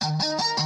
Música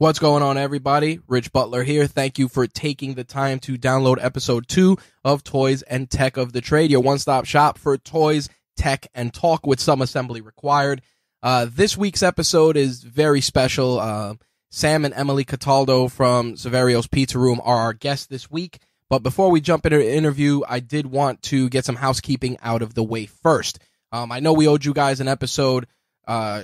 What's going on, everybody? Rich Butler here. Thank you for taking the time to download episode two of Toys and Tech of the Trade, your one stop shop for toys, tech, and talk with some assembly required. Uh, this week's episode is very special. Uh, Sam and Emily Cataldo from Saverio's Pizza Room are our guests this week. But before we jump into the interview, I did want to get some housekeeping out of the way first. Um, I know we owed you guys an episode uh,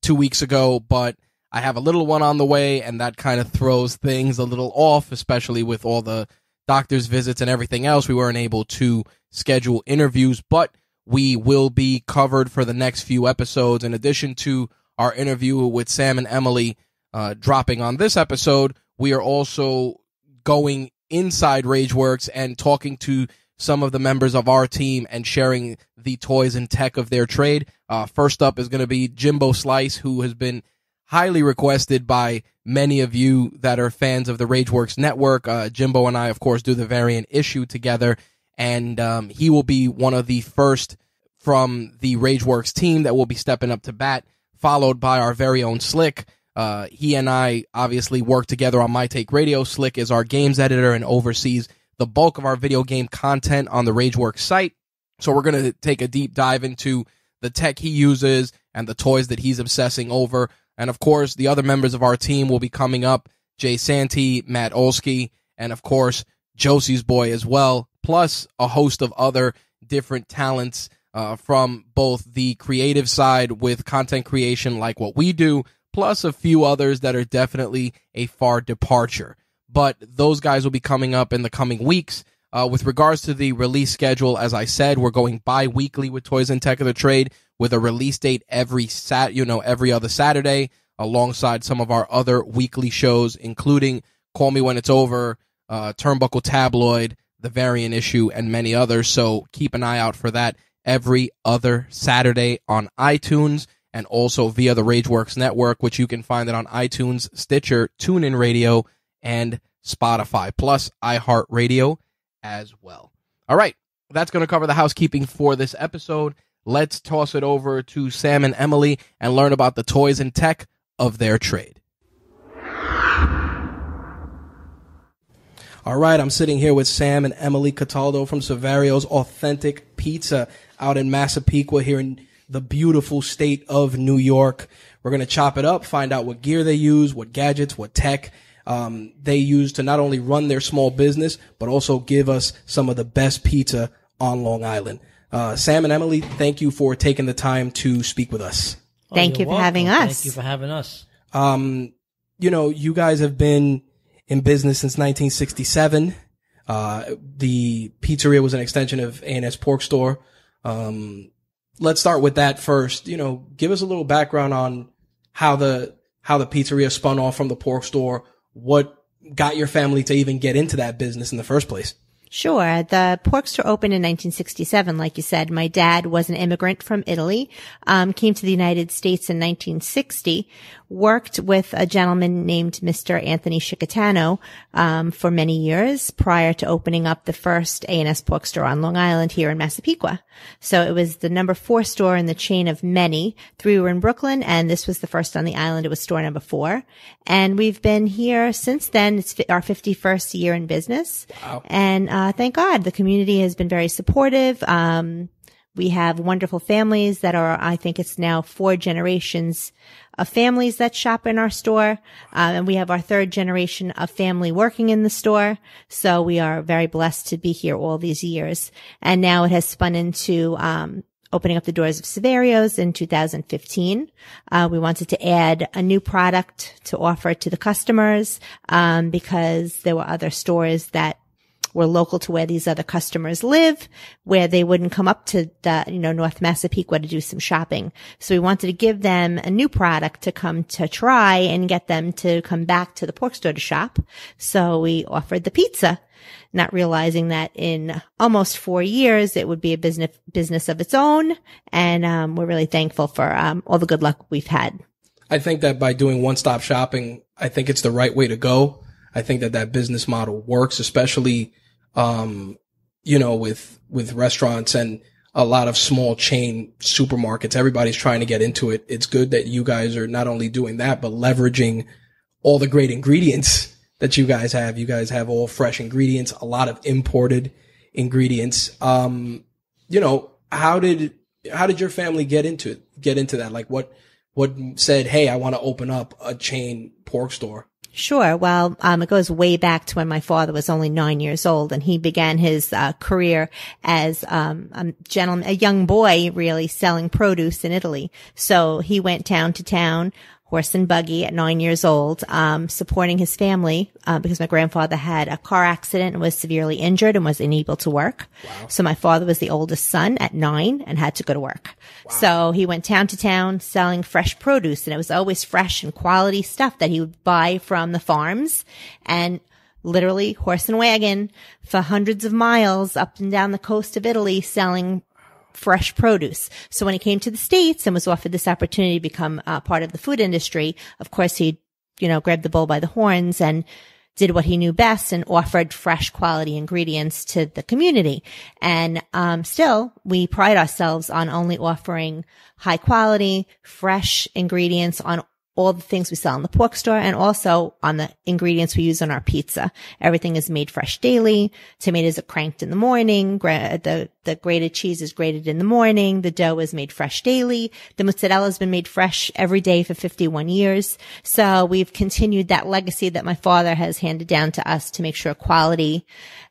two weeks ago, but I have a little one on the way, and that kind of throws things a little off, especially with all the doctor's visits and everything else. We weren't able to schedule interviews, but we will be covered for the next few episodes. In addition to our interview with Sam and Emily uh, dropping on this episode, we are also going inside Rageworks and talking to some of the members of our team and sharing the toys and tech of their trade. Uh, first up is going to be Jimbo Slice, who has been highly requested by many of you that are fans of the Rageworks network. Uh, Jimbo and I, of course, do the variant issue together, and um, he will be one of the first from the Rageworks team that will be stepping up to bat, followed by our very own Slick. Uh, he and I obviously work together on My Take Radio. Slick is our games editor and oversees the bulk of our video game content on the Rageworks site. So we're going to take a deep dive into the tech he uses and the toys that he's obsessing over. And of course, the other members of our team will be coming up Jay Santee, Matt Olsky, and of course, Josie's boy as well, plus a host of other different talents uh, from both the creative side with content creation, like what we do, plus a few others that are definitely a far departure. But those guys will be coming up in the coming weeks. Uh, with regards to the release schedule, as I said, we're going bi-weekly with Toys and Tech of the Trade with a release date every sat, you know, every other Saturday alongside some of our other weekly shows, including Call Me When It's Over, uh, Turnbuckle Tabloid, The Variant Issue, and many others. So keep an eye out for that every other Saturday on iTunes and also via the Rageworks Network, which you can find it on iTunes, Stitcher, TuneIn Radio, and Spotify, plus iHeartRadio as well. All right, that's going to cover the housekeeping for this episode. Let's toss it over to Sam and Emily and learn about the toys and tech of their trade. All right, I'm sitting here with Sam and Emily Cataldo from Saverio's Authentic Pizza out in Massapequa here in the beautiful state of New York. We're going to chop it up, find out what gear they use, what gadgets, what tech, um, they use to not only run their small business, but also give us some of the best pizza on Long Island. Uh, Sam and Emily, thank you for taking the time to speak with us. Thank Oh, you you're for having us. Thank you for having us. Um, you know, you guys have been in business since 1967. Uh, the pizzeria was an extension of A&S Pork Store. Um, let's start with that first. You know, give us a little background on how the, how the pizzeria spun off from the pork store. What got your family to even get into that business in the first place? Sure. The pork store opened in 1967. Like you said, my dad was an immigrant from Italy, um, came to the United States in 1960, worked with a gentleman named Mr. Anthony Chicatano, um, for many years prior to opening up the first A&S pork store on Long Island here in Massapequa. So it was the number four store in the chain of many. Three were in Brooklyn and this was the first on the island. It was store number four. And we've been here since then. It's our 51st year in business. And, uh, thank God the community has been very supportive. Um, we have wonderful families that are, I think it's now four generations of families that shop in our store. Um, and we have our third generation of family working in the store. So we are very blessed to be here all these years. And now it has spun into, um, opening up the doors of Saverio's in 2015. Uh, we wanted to add a new product to offer to the customers, um, because there were other stores that we're local to where these other customers live, where they wouldn't come up to the, you know, North Massapequa to do some shopping. So we wanted to give them a new product to come to try and get them to come back to the pork store to shop. So we offered the pizza not realizing that in almost four years it would be a business business of its own. And um, we're really thankful for um, all the good luck we've had. I think that by doing one stop shopping, I think it's the right way to go. I think that that business model works, especially, um, you know, with, with restaurants and a lot of small chain supermarkets. Everybody's trying to get into it. It's good that you guys are not only doing that, but leveraging all the great ingredients that you guys have. You guys have all fresh ingredients, a lot of imported ingredients. Um, you know, how did, how did your family get into it, get into that? Like what, what said, Hey, I want to open up a chain pork store? Sure. Well, um, it goes way back to when my father was only nine years old, and he began his uh, career as um, a gentleman, a young boy, really selling produce in Italy. So he went town to town, horse and buggy at nine years old, um, supporting his family uh, because my grandfather had a car accident and was severely injured and was unable to work. Wow. So my father was the oldest son at nine and had to go to work. Wow. So he went town to town selling fresh produce, and it was always fresh and quality stuff that he would buy from the farms and. Literally horse and wagon for hundreds of miles up and down the coast of Italy selling fresh produce. So when he came to the States and was offered this opportunity to become uh, part of the food industry, of course he, you know, grabbed the bull by the horns and did what he knew best and offered fresh quality ingredients to the community. And um, still, we pride ourselves on only offering high quality, fresh ingredients on all the things we sell in the pork store and also on the ingredients we use on our pizza. Everything is made fresh daily. Tomatoes are cranked in the morning. the, the grated cheese is grated in the morning. The dough is made fresh daily. The mozzarella has been made fresh every day for 51 years. So we've continued that legacy that my father has handed down to us to make sure quality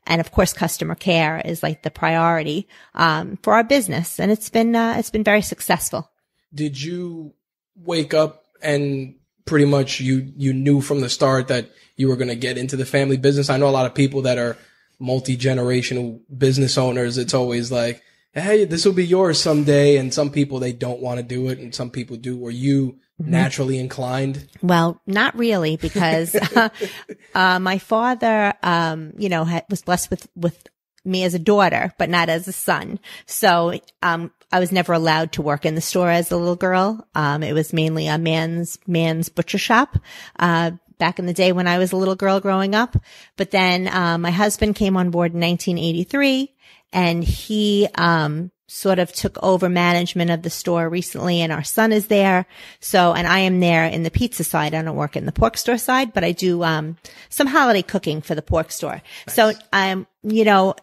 and of course customer care is like the priority, um, for our business. And it's been, uh, it's been very successful. Did you wake up and pretty much you you knew from the start that you were going to get into the family business. I know a lot of people that are multi generational business owners. It's always like, hey, this will be yours someday, and some people they don't want to do it, and some people do. Were you mm-hmm. naturally inclined? Well, not really, because uh, uh, my father, um, you know, had, was blessed with with me as a daughter, but not as a son. So, um, I was never allowed to work in the store as a little girl. Um, it was mainly a man's, man's butcher shop. Uh, back in the day when I was a little girl growing up. But then, uh, my husband came on board in 1983 and he, um, sort of took over management of the store recently and our son is there. So, and I am there in the pizza side. I don't work in the pork store side, but I do, um, some holiday cooking for the pork store. Nice. So, I'm, um, you know,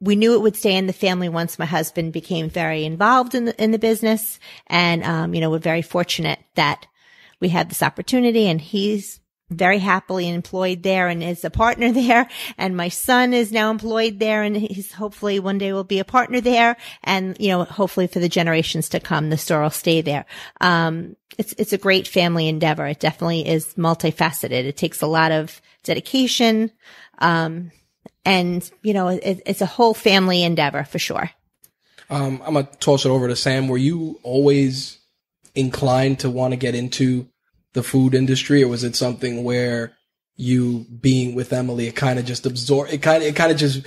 we knew it would stay in the family once my husband became very involved in the in the business, and um, you know we're very fortunate that we had this opportunity, and he's very happily employed there and is a partner there. And my son is now employed there and he's hopefully one day will be a partner there. And, you know, hopefully for the generations to come, the store will stay there. Um, it's, it's a great family endeavor. It definitely is multifaceted. It takes a lot of dedication. Um, and you know, it, it's a whole family endeavor for sure. Um, I'm gonna toss it over to Sam. Were you always inclined to want to get into the food industry, or was it something where you being with Emily, it kind of just absorbed, it kind of, it kind of just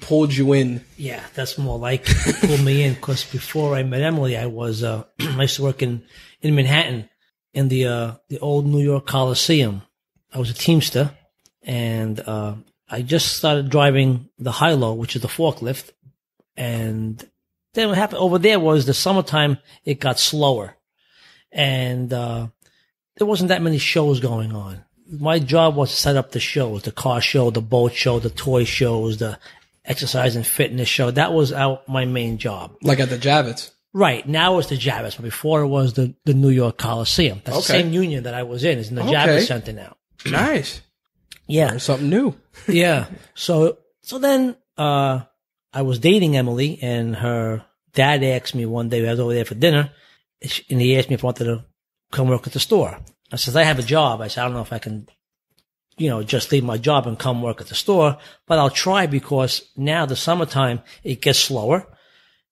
pulled you in? Yeah, that's more like pulled me in. Because before I met Emily, I was uh, I used to work in in Manhattan in the uh, the old New York Coliseum. I was a teamster, and uh, I just started driving the high-low, which is the forklift. And then what happened over there was the summertime, it got slower. And, uh, there wasn't that many shows going on. My job was to set up the shows, the car show, the boat show, the toy shows, the exercise and fitness show. That was our, my main job. Like at the Javits. Right. Now it's the Javits, but before it was the, the New York Coliseum. That's okay. the same union that I was in. It's in the okay. Javits Center now. Nice. Yeah. Learn something new. yeah. So, so then, uh, I was dating Emily and her dad asked me one day, I was over there for dinner and he asked me if I wanted to come work at the store. I said, I have a job. I said, I don't know if I can you know, just leave my job and come work at the store, but I'll try because now the summertime, it gets slower.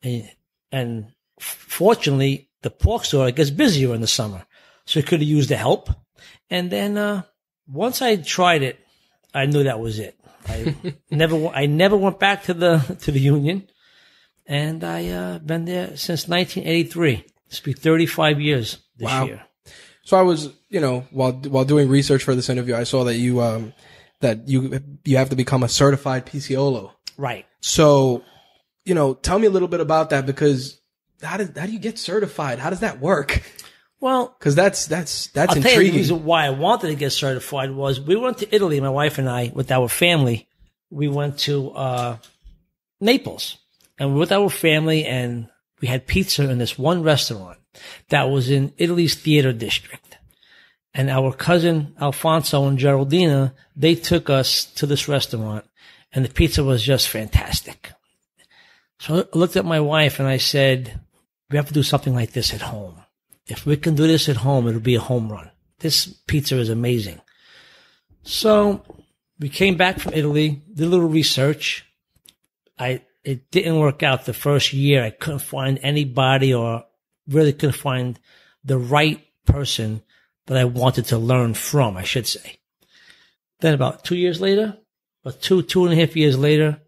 And, and fortunately, the pork store gets busier in the summer. So it could have used the help. And then, uh, once I tried it, I knew that was it. I never, I never went back to the, to the union and I, uh, been there since 1983. It's been 35 years this Wow. year. So I was, you know, while while doing research for this interview, I saw that you um that you you have to become a certified pizzaiolo. Right. So, you know, tell me a little bit about that because how does how do you get certified? How does that work? Well, Because that's that's that's I'll tell you the reason why I wanted to get certified was we went to Italy, my wife and I, with our family. We went to uh, Naples and we were with our family and we had pizza in this one restaurant that was in Italy's theater district. And our cousin Alfonso and Geraldina, they took us to this restaurant and the pizza was just fantastic. So I looked at my wife and I said, we have to do something like this at home. If we can do this at home, it'll be a home run. This pizza is amazing. So we came back from Italy, did a little research. I, it didn't work out the first year. I couldn't find anybody or really couldn't find the right person that I wanted to learn from, I should say. Then about two years later, or two, two and a half years later,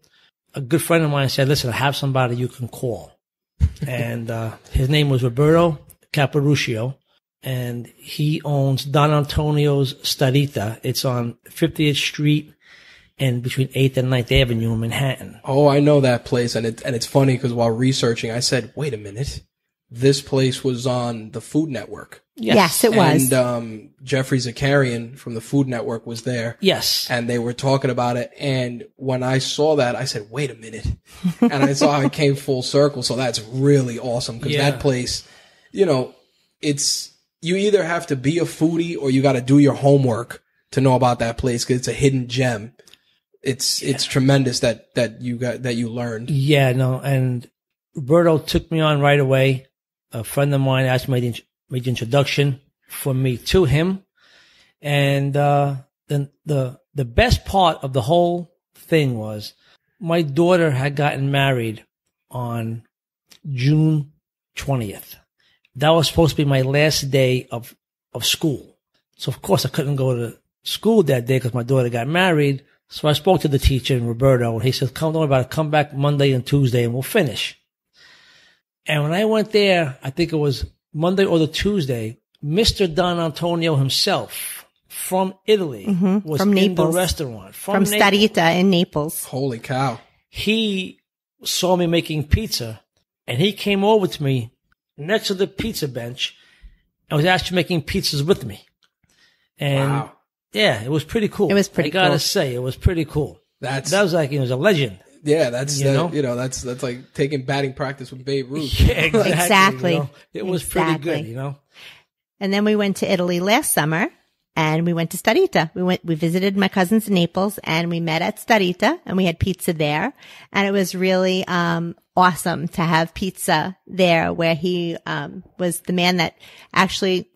a good friend of mine said, listen, I have somebody you can call. and, uh, his name was Roberto Caporuscio and he owns Don Antonio's Starita. It's on 50th Street and between 8th and 9th Avenue in Manhattan. oh, I know that place, and it and it's funny because while researching, I said, wait a minute, this place was on the Food Network, Yes, it was. and um, Geoffrey Zakarian from the Food Network was there. Yes. and they were talking about it. And when I saw that, I said, wait a minute. and I saw how it came full circle. So that's really awesome because Yeah. that place, you know, it's, you either have to be a foodie or you got to do your homework to know about that place because it's a hidden gem. It's, it's tremendous that, that you got, that you learned. Yeah, no. And Roberto took me on right away. A friend of mine actually made the, made the introduction for me to him. And, uh, then the, the best part of the whole thing was my daughter had gotten married on June 20th. That was supposed to be my last day of, of school. So of course I couldn't go to school that day because my daughter got married. So I spoke to the teacher and Roberto and he said, come, don't worry about it. Come back Monday and Tuesday and we'll finish. And when I went there, I think it was Monday or the Tuesday, Mr. Don Antonio himself from Italy was Mm-hmm. From in Naples. the restaurant from Naples Starita in Naples. Holy cow. he saw me making pizza and he came over to me next to the pizza bench I was actually making pizzas with me. And Wow. yeah, it was pretty cool. It was pretty I gotta cool. say, it was pretty cool. That's, That was like, it was a legend. yeah, that's, you that- know? you know, that's, that's like taking batting practice with Babe Ruth. Yeah, exactly. Exactly. you know? It was pretty good, you know? And then we went to Italy last summer and we went to Starita. We went, we visited my cousins in Naples and we met at Starita and we had pizza there. And it was really, um, awesome to have pizza there where he, um, was the man that actually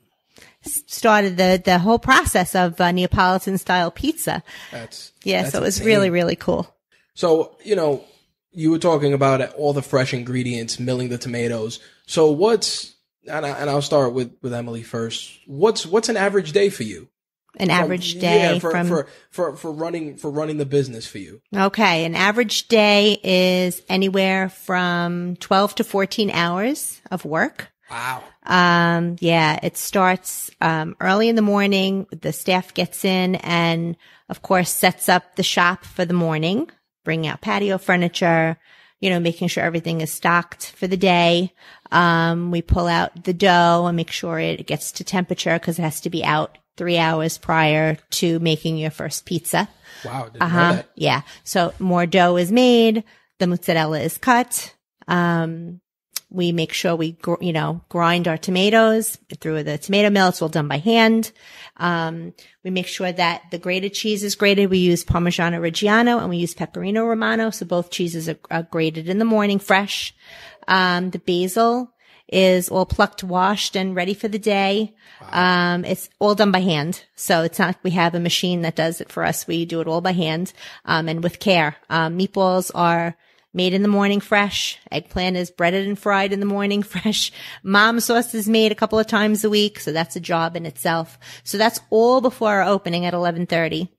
started the, the whole process of uh, Neapolitan style pizza. That's, Yeah. that's so it was insane. really, really cool. So, you know, you were talking about all the fresh ingredients, milling the tomatoes. So what's, and, I, and I'll start with, with Emily first. What's, what's an average day for you? An From- average day yeah, for, from, for, for, for running, for running the business for you. Okay. An average day is anywhere from 12 to 14 hours of work. Wow. Um, yeah, it starts, um, early in the morning. The staff gets in and of course sets up the shop for the morning, bring out patio furniture, you know, making sure everything is stocked for the day. Um, we pull out the dough and make sure it gets to temperature because it has to be out three hours prior to making your first pizza. Wow. Didn't Uh know huh. that. Yeah. So more dough is made. The mozzarella is cut. Um, we make sure we, gr- you know, grind our tomatoes through the tomato mill. It's all done by hand. Um, we make sure that the grated cheese is grated. We use Parmigiano Reggiano and we use Pecorino Romano. So both cheeses are, are grated in the morning, fresh. Um, the basil is all plucked, washed, and ready for the day. Um, it's all done by hand. So it's not like we have a machine that does it for us. We do it all by hand, um, and with care. Um, meatballs are made in the morning fresh. Eggplant is breaded and fried in the morning fresh. Mom sauce is made a couple of times a week. So that's a job in itself. So that's all before our opening at 1130.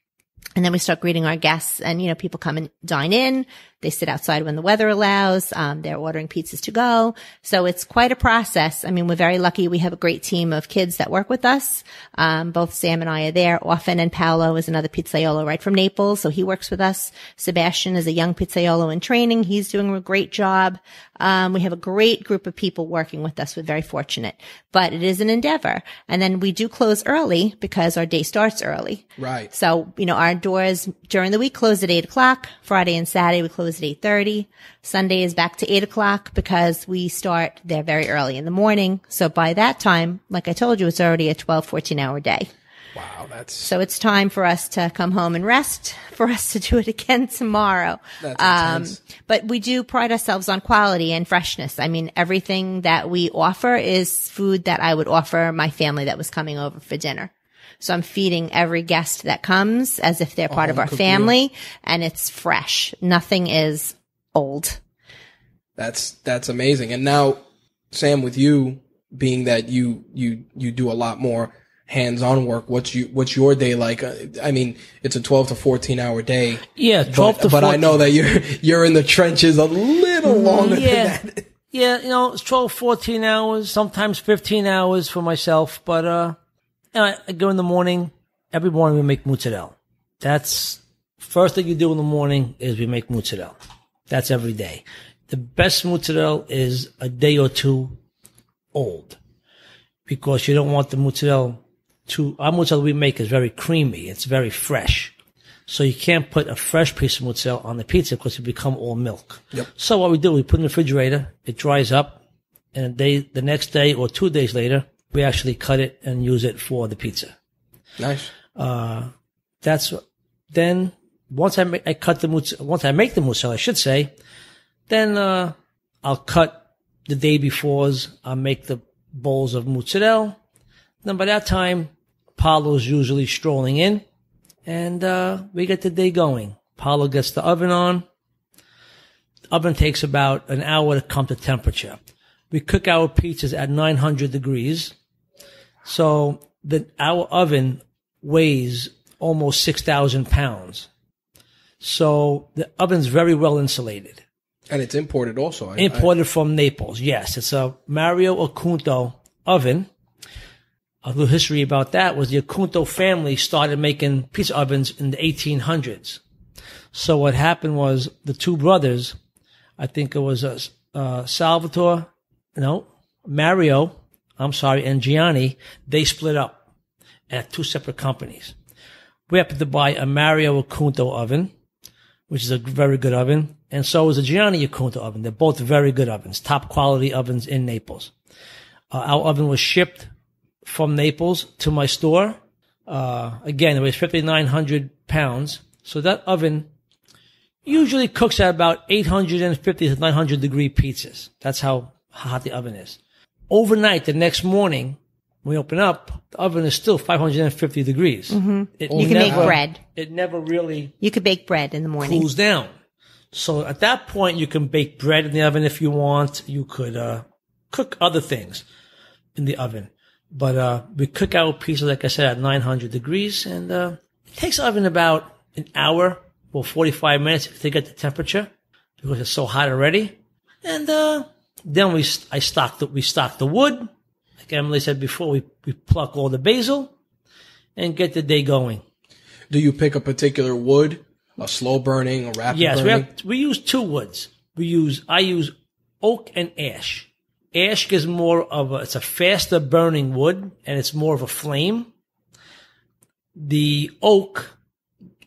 And then we start greeting our guests and, you know, people come and dine in. They sit outside when the weather allows. Um, they're ordering pizzas to go. So it's quite a process. I mean, we're very lucky. We have a great team of kids that work with us. Um, both Sam and I are there often and Paolo is another pizzaiolo right from Naples. So he works with us. Sebastian is a young pizzaiolo in training. He's doing a great job. Um, we have a great group of people working with us. We're very fortunate, but it is an endeavor. And then we do close early because our day starts early. Right. So, you know, our doors during the week close at eight o'clock. Friday and Saturday we close at eight thirty. Sunday is back to eight o'clock because we start there very early in the morning. So by that time, like I told you, it's already a 12, 14 hour day. Wow, that's So it's time for us to come home and rest, for us to do it again tomorrow. That's um, intense. but we do pride ourselves on quality and freshness. I mean, everything that we offer is food that I would offer my family that was coming over for dinner. So I'm feeding every guest that comes as if they're part of our home-cooked meal. family and it's fresh. Nothing is old. That's that's amazing. And now, Sam, with you being that you you you do a lot more hands-on work, what's you what's your day like? Uh, I mean, it's a twelve to fourteen hour day, Yeah, 12 but, to but I know that you're you're in the trenches a little longer yeah. than that. Yeah, you know, it's 12, 14 hours, sometimes 15 hours for myself. But, uh, know, I, I go in the morning. Every morning we make mozzarella. That's first thing you do in the morning is we make mozzarella. That's every day. The best mozzarella is a day or two old because you don't want the mozzarella to, our mozzarella we make is very creamy. It's very fresh. So you can't put a fresh piece of mozzarella on the pizza because it become all milk. Yep. So what we do, we put it in the refrigerator, it dries up, and a day, the next day or two days later, we actually cut it and use it for the pizza. Nice. That's then once I make, I cut the mozzarella, once I make the mozzarella, I should say, then uh, I'll cut the day before's. I'll make the bowls of mozzarella. Then by that time, Paolo's usually strolling in, and uh, we get the day going. Paolo gets the oven on. The oven takes about an hour to come to temperature. We cook our pizzas at 900 degrees. So the our oven weighs almost 6,000 pounds. So the oven's very well insulated. And it's imported also. I, Imported from Naples. Yes, it's a Mario Acunto oven. A little history about that was the Acunto family started making pizza ovens in the 1800s. So what happened was the two brothers, I think it was uh, uh, Salvatore, no, Mario, I'm sorry, and Gianni, they split up at two separate companies. We happened to buy a Mario Acunto oven, which is a very good oven, and so is a Gianni Acunto oven. They're both very good ovens, top quality ovens in Naples. Uh, our oven was shipped from Naples to my store. Uh, again, it was 5,900 pounds. So that oven usually cooks at about 850 to 900 degree pizzas. That's how hot the oven is. Overnight, the next morning, when we open up, the oven is still 550 degrees. Mm-hmm. You can make bread. It never really You could bake bread in the morning. cools down. So at that point, you can bake bread in the oven if you want. You could uh, cook other things in the oven. But uh, we cook our pizza, like I said, at 900 degrees, and uh, it takes the oven about an hour or 45 minutes to get the temperature because it's so hot already. And uh, then we I stock the we stock the wood. Like Emily said before, we we pluck all the basil and get the day going. Do you pick a particular wood, a slow burning, a rapid Yes, we burning? have we use two woods. We use I use oak and ash. Ash is more of a it's a faster burning wood and it's more of a flame. The oak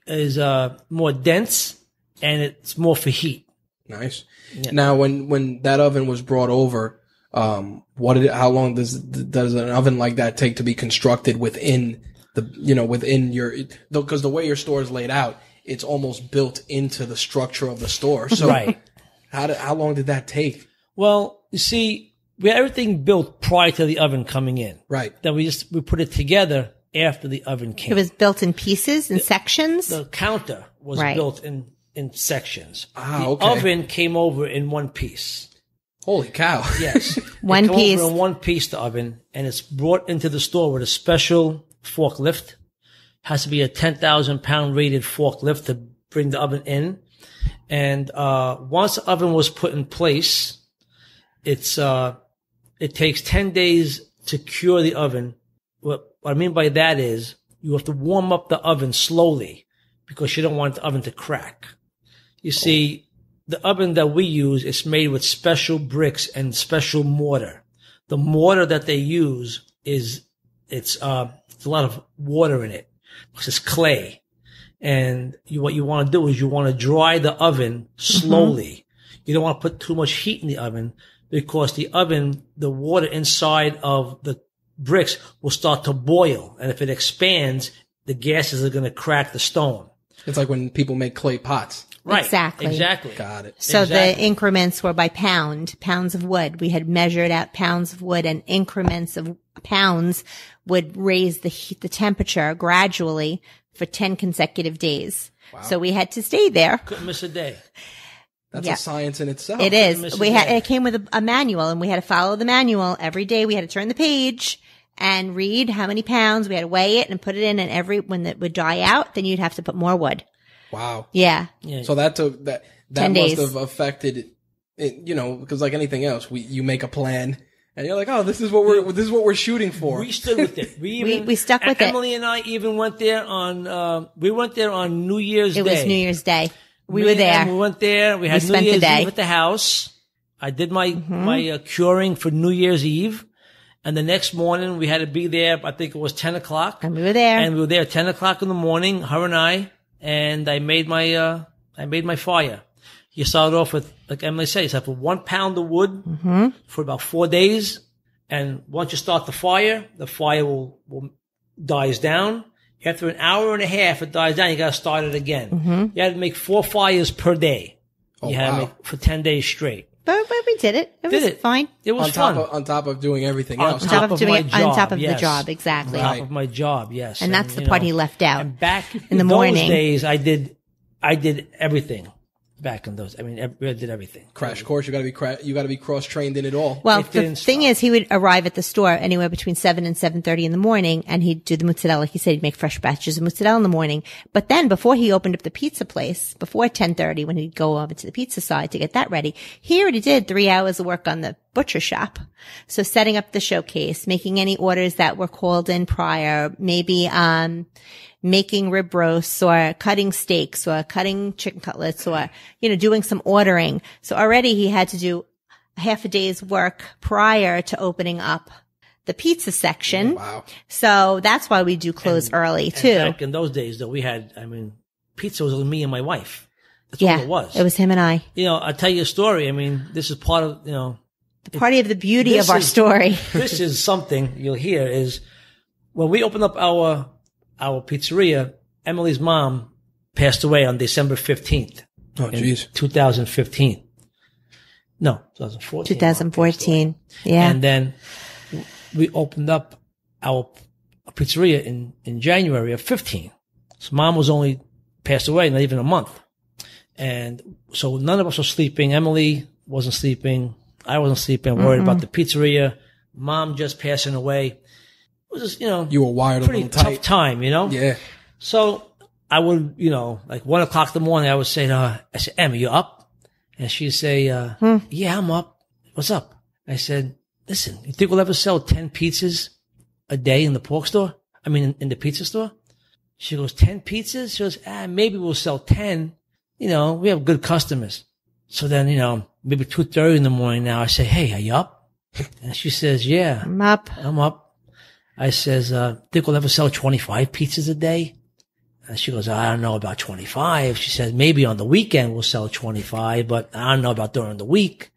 is uh more dense and it's more for heat. Nice. Now, when when that oven was brought over, um, what did it, how long does does an oven like that take to be constructed within the you know within your because the way your store is laid out, it's almost built into the structure of the store. So Right. how did, how long did that take? Well, you see, we had everything built prior to the oven coming in. Right. Then we just we put it together after the oven came. It was built in pieces and sections. the counter was Right. built in in sections. Ah, the okay. oven came over in one piece. Holy cow. Yes, One It come piece. over in one piece. The oven, and it's brought into the store with a special forklift. Has to be a ten thousand pound rated forklift to bring the oven in. And uh, once the oven was put in place, it's uh, it takes ten days to cure the oven. What, what I mean by that is you have to warm up the oven slowly because you don't want the oven to crack. You see, the oven that we use is made with special bricks and special mortar. The mortar that they use is it's uh it's a lot of water in it because it's clay. And you, what you want to do is you want to dry the oven slowly. You don't want to put too much heat in the oven because the oven, the water inside of the bricks will start to boil. And if it expands, the gases are going to crack the stone. It's like when people make clay pots. Right. Exactly. Exactly. Got it. So the increments were by pound, pounds of wood. We had measured out pounds of wood and increments of pounds would raise the heat, the temperature gradually for 10 consecutive days. So we had to stay there. Couldn't miss a day. That's Yeah. a science in itself. It miss is. a We had, it came with a, a manual and we had to follow the manual every day. We had to turn the page and read how many pounds. We had to weigh it and put it in and every, when it would dry out, then you'd have to put more wood. Wow. Yeah. Yeah. So that took that that 10 must days. have affected it, you know, because like anything else, we you make a plan and you're like, oh, this is what we're this is what we're shooting for. We stood with it. We We- even we stuck with it. Emily and I even went there on. Uh, we went there on New Year's It Day. was New Year's Day. We Me were there. We went there. We had We New spent the Year's day. Eve at the house. I did my Mm-hmm. my uh, curing for New Year's Eve, and the next morning we had to be there. I think it was ten o'clock, And we were there. and we were there at ten o'clock in the morning. Her and I, and I made my uh, I made my fire. You start off with, like Emily said, you start with one pound of wood Mm-hmm. for about four days. And once you start the fire, the fire will, will dies down. After an hour and a half, it dies down. You got to start it again. Mm-hmm. You had to make four fires per day. Oh, you had wow. to make for 10 days straight. But, but we did it. It Did was it. fine. It was on top fun. of on top of doing everything On else. On top, top of of doing my it, on top of yes. the job, exactly. On top of my job, yes. And that's the you part know, he left out. And back in the those morning. days, I did, I did everything. Back in those, I mean, ev- I did everything. Crash course, you got to be cra- you got to be cross trained in it all. Well, It the thing stop. is, he would arrive at the store anywhere between seven and seven thirty in the morning, and he'd do the mozzarella. Like he said, he'd make fresh batches of mozzarella in the morning. But then, before he opened up the pizza place, before ten thirty, when he'd go over to the pizza side to get that ready, he already did three hours of work on the butcher shop. So setting up the showcase, making any orders that were called in prior, maybe um making rib roasts or cutting steaks or cutting chicken cutlets or you know doing some ordering. So already he had to do half a day's work prior to opening up the pizza section. Wow. So that's why we do close early And too. back in those days, though, we had, I mean, pizza was me and my wife. That's yeah, all it was. it was him and I. you know, I'll tell you a story. I mean, this is part of, you know, Part of the beauty of our is- story. this is something you'll hear is when we opened up our, our pizzeria, Emily's mom passed away on December 15th, Oh jeez. 2015. No, 2014. 2014. Yeah. And then we opened up our pizzeria in, in January of 15. So mom was only passed away, not even a month. And so none of us were sleeping. Emily wasn't sleeping. I wasn't sleeping, worried about the pizzeria. Mom just passing away. It was just, you know, You were wired a pretty little tough tight. time, you know? Yeah. So I would, you know, like one o'clock in the morning, I would say to her, I said, Emma, you up? And she'd say, uh, yeah, I'm up. What's up? I said, listen, you think we'll ever sell 10 pizzas a day in the pork store? I mean, in, in the pizza store? She goes, 10 pizzas? She goes, ah, maybe we'll sell 10. You know, we have good customers. So then, you know, maybe 2.30 in the morning now, I say, hey, are you up? And she says, yeah. I'm up. I'm up. I says, uh, think we'll ever sell 25 pizzas a day? And she goes, I don't know about 25. She says, maybe on the weekend we'll sell 25, but I don't know about during the week.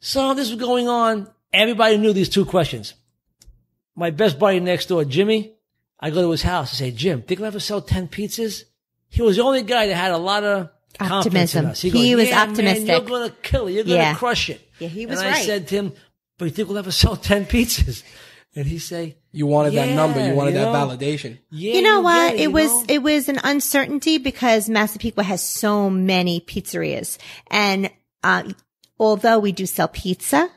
So this was going on. Everybody knew these two questions. My best buddy next door, Jimmy, I go to his house and say, Jim, think we'll ever sell 10 pizzas? He was the only guy that had a lot of Optimism. He goes, was yeah, man, optimistic. you're going to kill it. You're going to Yeah. crush it. Yeah, he was and I said to him, but you think we'll ever sell 10 pizzas? And he say, You wanted that number. You wanted you that validation. yeah. you know what? get It was know? it was an uncertainty because Massapequa has so many pizzerias, and uh, although we do sell pizza,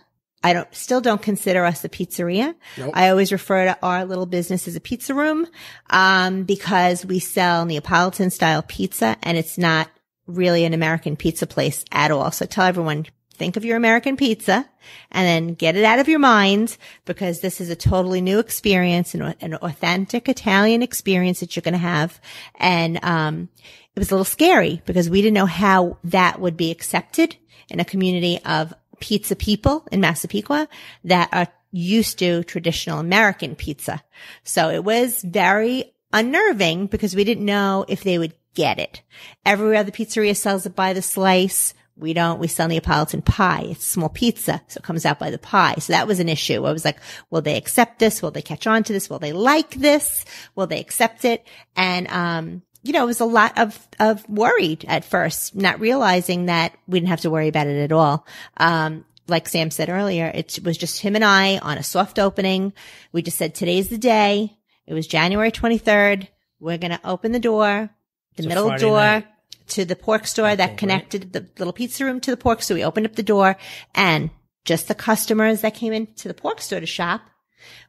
I don't still don't consider us a pizzeria. Nope. I always refer to our little business as a pizza room um, because we sell Neapolitan style pizza, and it's not really an American pizza place at all. So tell everyone. Think of your American pizza and then get it out of your mind because this is a totally new experience and an authentic Italian experience that you're going to have. And, um, it was a little scary because we didn't know how that would be accepted in a community of pizza people in Massapequa that are used to traditional American pizza. So it was very unnerving because we didn't know if they would get it. Every other pizzeria sells it by the slice. We don't, we sell Neapolitan pie. It's small pizza. So it comes out by the pie. So that was an issue. I was like, will they accept this? Will they catch on to this? Will they like this? Will they accept it? And, um, you know, it was a lot of, of worried at first, not realizing that we didn't have to worry about it at all. Um, like Sam said earlier, it was just him and I on a soft opening. We just said, today's the day. It was January 23rd. We're going to open the door, the middle door night. To the pork store that right? connected the little pizza room to the pork store. We opened up the door and just the customers that came into the pork store to shop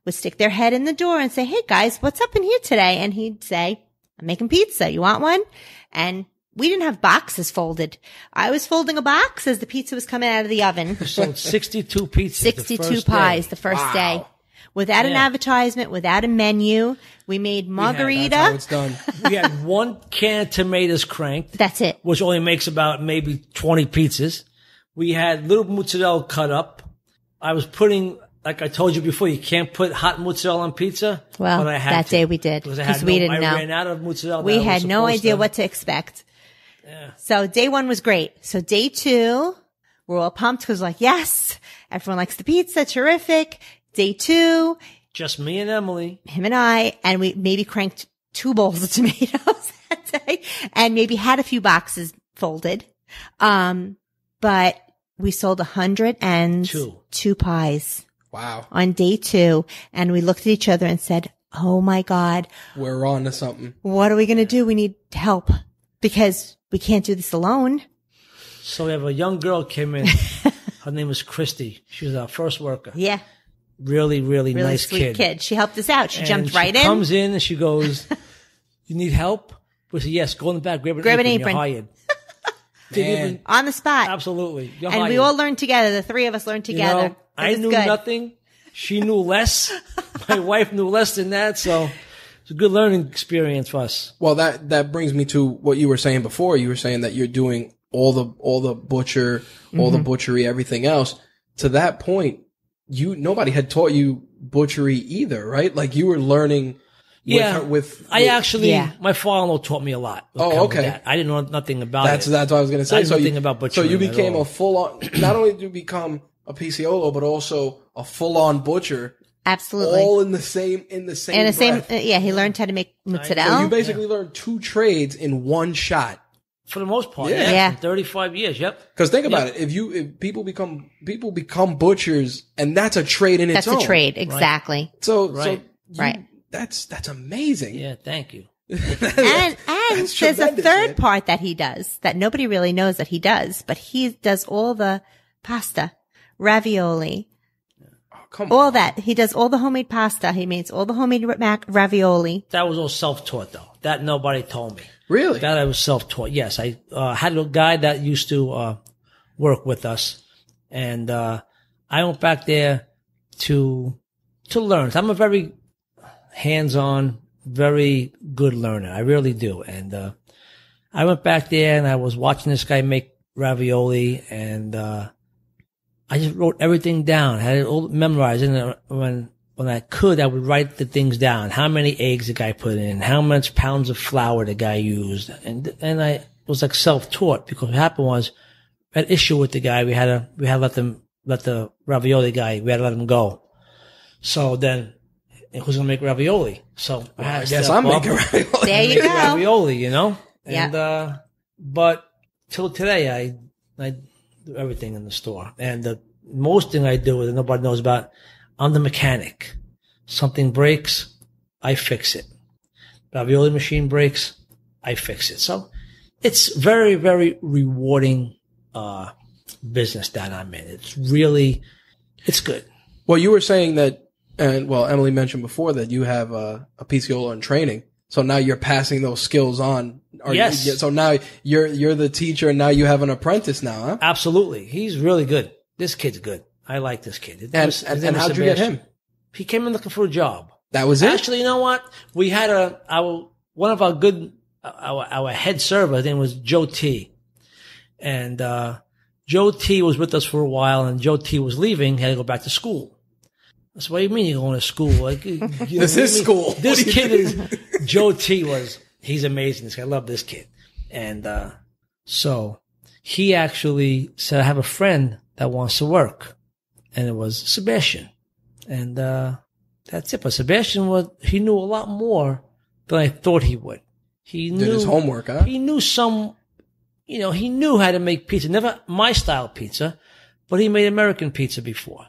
would stick their head in the door and say, Hey guys, what's up in here today? And he'd say, I'm making pizza. You want one? And we didn't have boxes folded. I was folding a box as the pizza was coming out of the oven. sold 62 pizzas. the 62 first pies day. the first Wow. day. Without an advertisement, without a menu. We made margherita. That's how it's done. We had one can of tomatoes cranked, That's it. which only makes about maybe 20 pizzas. We had little mozzarella cut up. I was putting, like I told you before, you can't put hot mozzarella on pizza. Well, but I had that to. day we did, Because I 'cause had we no- didn't I know. ran out of mozzarella. We that I was had no idea to. what to expect. Yeah. So day one was great. So day two, we're all pumped because like, yes, everyone likes the pizza. Terrific. Day two, Just me and Emily. him and I, and we maybe cranked two bowls of tomatoes that day and maybe had a few boxes folded. Um, but we sold a hundred and Two. two pies Wow. on day two. And we looked at each other and said, Oh my God, We're on to something. what are we going to do? We need help because we can't do this alone. So we have a young girl came in. Her name was Christy. She was our first worker. Yeah. Really, really, Really nice sweet kid. She helped us out. She And jumped she right in. Comes in and she goes, "You need help?" We said, "Yes." Go in the back, grab an Grab an apron. apron. You're hired. Man. even- on the spot. absolutely. You're and we all learned together. The three of us learned You together. know, I knew good. nothing. She knew less. My wife knew less than that. So it's a good learning experience for us. Well, that that brings me to what you were saying before. You were saying that you're doing all the all the butcher, all the Mm-hmm. butchery, everything else. To that point, you nobody had taught you butchery either, right? Like you were learning. Yeah. with, with I actually, Yeah. my father-in-law taught me a lot. when Oh, okay. that. I didn't know nothing about That's it. that's what I was gonna say. I knew so you, nothing about so you butchering at became all. a full on. Not only did you become a pizzaiolo, but also a full on butcher, Absolutely. all in the same in the same in the same, uh, yeah, he learned how to make So mozzarella. you basically learned two trades in one shot. For the most part. Yeah. Yeah, Yeah. 35 years. Yep. Because think about it, if you if people become people become butchers, and that's a trade in itself. That's its a trade. Exactly. So so Right. you- Right. That's that's amazing. Yeah. Thank you. And, and there's a third man. part that he does that nobody really knows that he does, but he does all the pasta, ravioli, Oh, come on. all that. He does all the homemade pasta. He makes all the homemade mac- ravioli. That was all self-taught though. That nobody told me. Really? That I was self-taught. Yes, I uh, had a guy that used to uh, work with us, and uh, I went back there to to learn. I'm a very hands-on, very good learner. I really do. And uh, I went back there and I was watching this guy make ravioli, and uh, I just wrote everything down. Had it all memorized. And uh, when when I could, I would write the things down. How many eggs the guy put in? How much pounds of flour the guy used? And and I was like self-taught because what happened was I had issue with the guy. We had to we had to let them let the ravioli guy. We had to let him go. So then, who's gonna make ravioli? So I, I guess I'm up making ravioli. There you make go. ravioli, you know? Yeah. And, uh, but till today, I, I do everything in the store. And the, most thing I do that nobody knows about, I'm the mechanic. Something breaks, I fix it. Ravioli machine breaks, I fix it. So it's very, very rewarding, uh, business that I'm in. It's really, it's good. Well, you were saying that, and well, Emily mentioned before that you have a, a pizzaiolo in training. So now you're passing those skills on. You- Yes. yeah, so now you're you're the teacher, and now you have an apprentice now, huh? Absolutely. He's really good. This kid's good. I like this kid. And his and, and how'd you get him? He came in looking for a job. That was it. Actually, you know what? We had a our one of our good our our head server. His name was Joe T, and uh, Joe T was with us for a while, and Joe T was leaving. He had to go back to school. I said, "What do you mean you're going to school? Like, you know, This is mean? school. This What do you kid is Joe T was he's amazing. This guy, I love this kid, and uh, so he actually said, "I have a friend that wants to work," and it was Sebastian, and uh, that's it. But Sebastian was he knew a lot more than I thought he would. He Did knew his homework, huh? he knew some, you know, he knew how to make pizza. Never my style pizza, but he made American pizza before.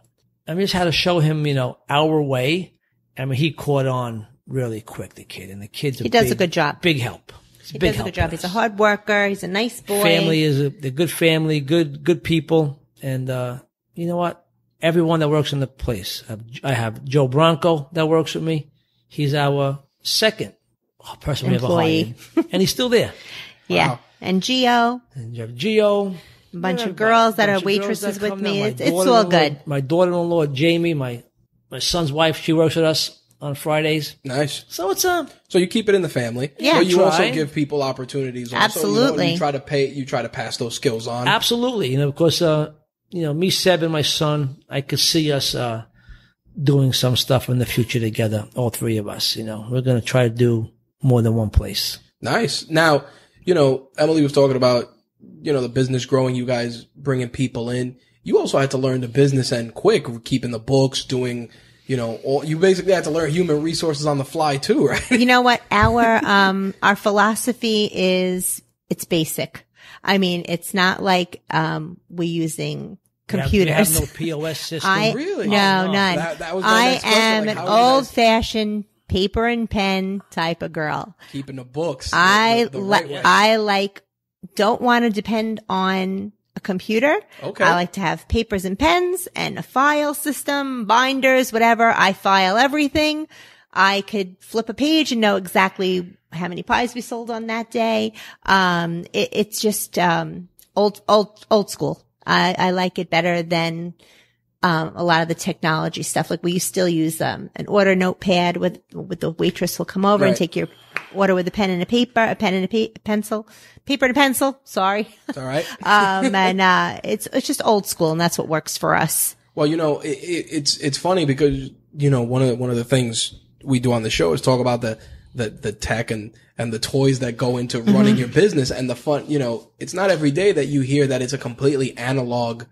I mean, just had to show him, you know, our way. I mean, he caught on really quick, the kid, and the kid's a He does a good job. Big help. It's He big does a good job. He's a hard worker. He's a nice boy. family is a good family, good good people, and uh, you know what? Everyone that works in the place. I have, I have Joe Bronco that works with me. He's our second person we ever Employee. hired, and he's still there. Yeah. Wow. And Gio, And you have Gio, a bunch Yeah, of girls that are waitresses that with me. It's, it's all good. My daughter-in-law, Jamie, my my son's wife, she works with us on Fridays. Nice. So it's a So you keep it in the family. Yeah. But you Try. also give people opportunities. Also. You know, Absolutely. You, try to pay. You try to pass those skills on. absolutely, you know, because uh, you know, me, Seb, and my son, I could see us uh doing some stuff in the future together. All three of us, you know, we're gonna try to do more than one place. Nice. Now, you know, Emily was talking about, you know, the business growing, you guys bringing people in. You also had to learn the business end quick, keeping the books, doing, you know, all, you basically had to learn human resources on the fly too, right? You know what? Our, um, our philosophy is it's basic. I mean, it's not like, um, we're using We have- computers. We have, no POS system. I Really? no, Oh, no. none. That- that was I am like, an how do guys- old fashioned paper and pen type of girl. keeping the books. I the, the right way. I like don't want to depend on a computer. Okay. I like to have papers and pens and a file system, binders, whatever. I file everything. I could flip a page and know exactly how many pies we sold on that day. Um, it, it's just um, old, old, old school. I, I like it better than um, a lot of the technology stuff. Like we still use um, an order notepad with with the waitress will come over Right. and take your order with a pen and a paper, a pen and a pa- pencil, paper and a pencil. Sorry, It's all right. um, and uh, it's it's just old school, and that's what works for us. Well, you know, it, it, it's it's funny because you know one of the, one of the things we do on the show is talk about the the the tech and and the toys that go into Mm-hmm. running your business and the fun. You know, it's not every day that you hear that it's a completely analog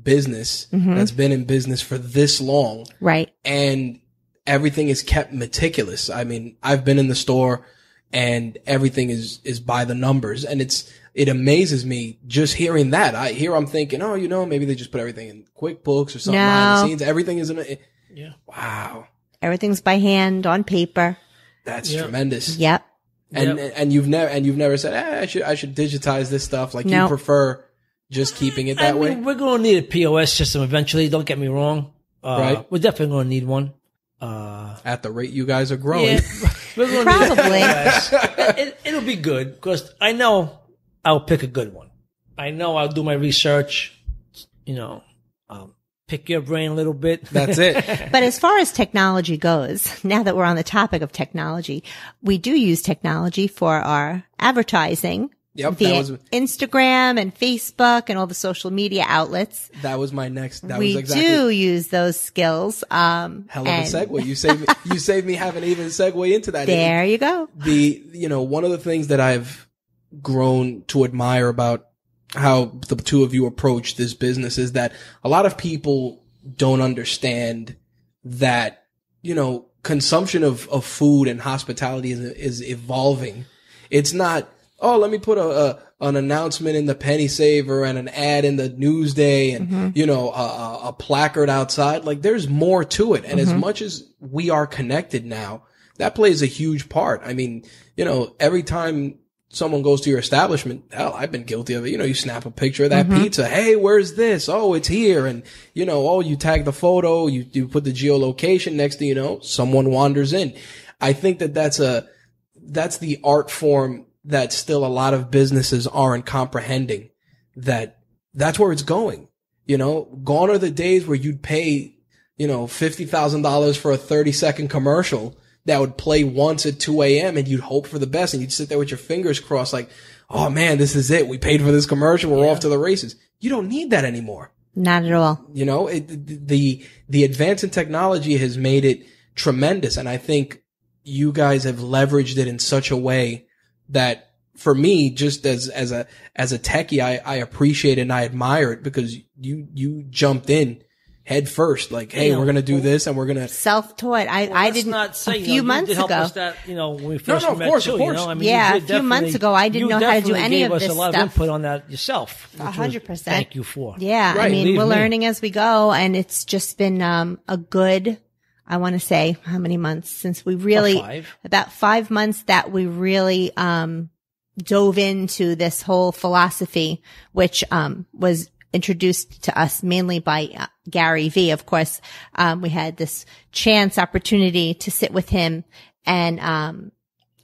business Mm-hmm. that's been in business for this long Right. and everything is kept meticulous. I mean, I've been in the store and everything is, is by the numbers and it's, it amazes me just hearing that. I here I'm thinking, oh, you know, maybe they just put everything in QuickBooks or something behind the scenes. Everything is in a, Yeah. wow. Everything's by hand on paper. That's Yeah. tremendous. Yep. And, Yep. and you've never, and you've never said, eh, I should, I should digitize this stuff. Like you prefer just keeping it that I way. we're going to need a POS system eventually. Don't get me wrong. Uh, Right. We're definitely going to need one. Uh, At the rate you guys are growing. yeah, we're going to need a Probably. It, it'll be good because I know I'll pick a good one. I know I'll do my research. You know, um, pick your brain a little bit. That's it. But as far as technology goes, now that we're on the topic of technology, we do use technology for our advertising Yep. That via was, Instagram and Facebook and all the social media outlets. that was my next, that we was exactly. do use those skills. Um, Hell of a segue. You saved me, you saved me having to even segue into that. There you go. The you know one of the things that I've grown to admire about how the two of you approach this business is that a lot of people don't understand that you know consumption of of food and hospitality is is evolving. It's not oh, let me put a, a an announcement in the penny saver and an ad in the newsday and, mm-hmm. you know, a, a, a placard outside. Like there's more to it. And as mm-hmm. much as we are connected now, that plays a huge part. I mean, you know, every time someone goes to your establishment, hell, I've been guilty of it. You know, you snap a picture of that mm-hmm. pizza. Hey, where's this? Oh, it's here. And, you know, oh, you tag the photo, you, you put the geolocation next to, you know, someone wanders in. I think that that's a, that's the art form that still a lot of businesses aren't comprehending that that's where it's going. You know, gone are the days where you'd pay, you know, $50,000 for a 30 second commercial that would play once at 2 a.m. and you'd hope for the best and you'd sit there with your fingers crossed like, oh man, this is it. We paid for this commercial. We're off to the races. You don't need that anymore. Not at all. You know, it, the, the advance in technology has made it tremendous. And I think you guys have leveraged it in such a way that for me, just as, as a, as a techie, I, I appreciate it and I admire it because you, you jumped in head first. Like, hey, know, we're going to do this and we're going to, Self-taught. I, I didn't, not say, a you few know, you months did help ago. us that, you know, when we first no, of met course, too, of you course. know, I mean, Yeah, you a did few months definitely- ago, I didn't know how to do definitely any gave of us this a lot stuff. of input on that yourself. which was- 100%. Thank you for. Yeah. I mean, Believe we're me. learning as we go and it's just been, um, a good, I want to say how many months since we really, five. about five months that we really, um, dove into this whole philosophy, which, um, was introduced to us mainly by uh, Gary V. Of course, um, we had this chance opportunity to sit with him and, um,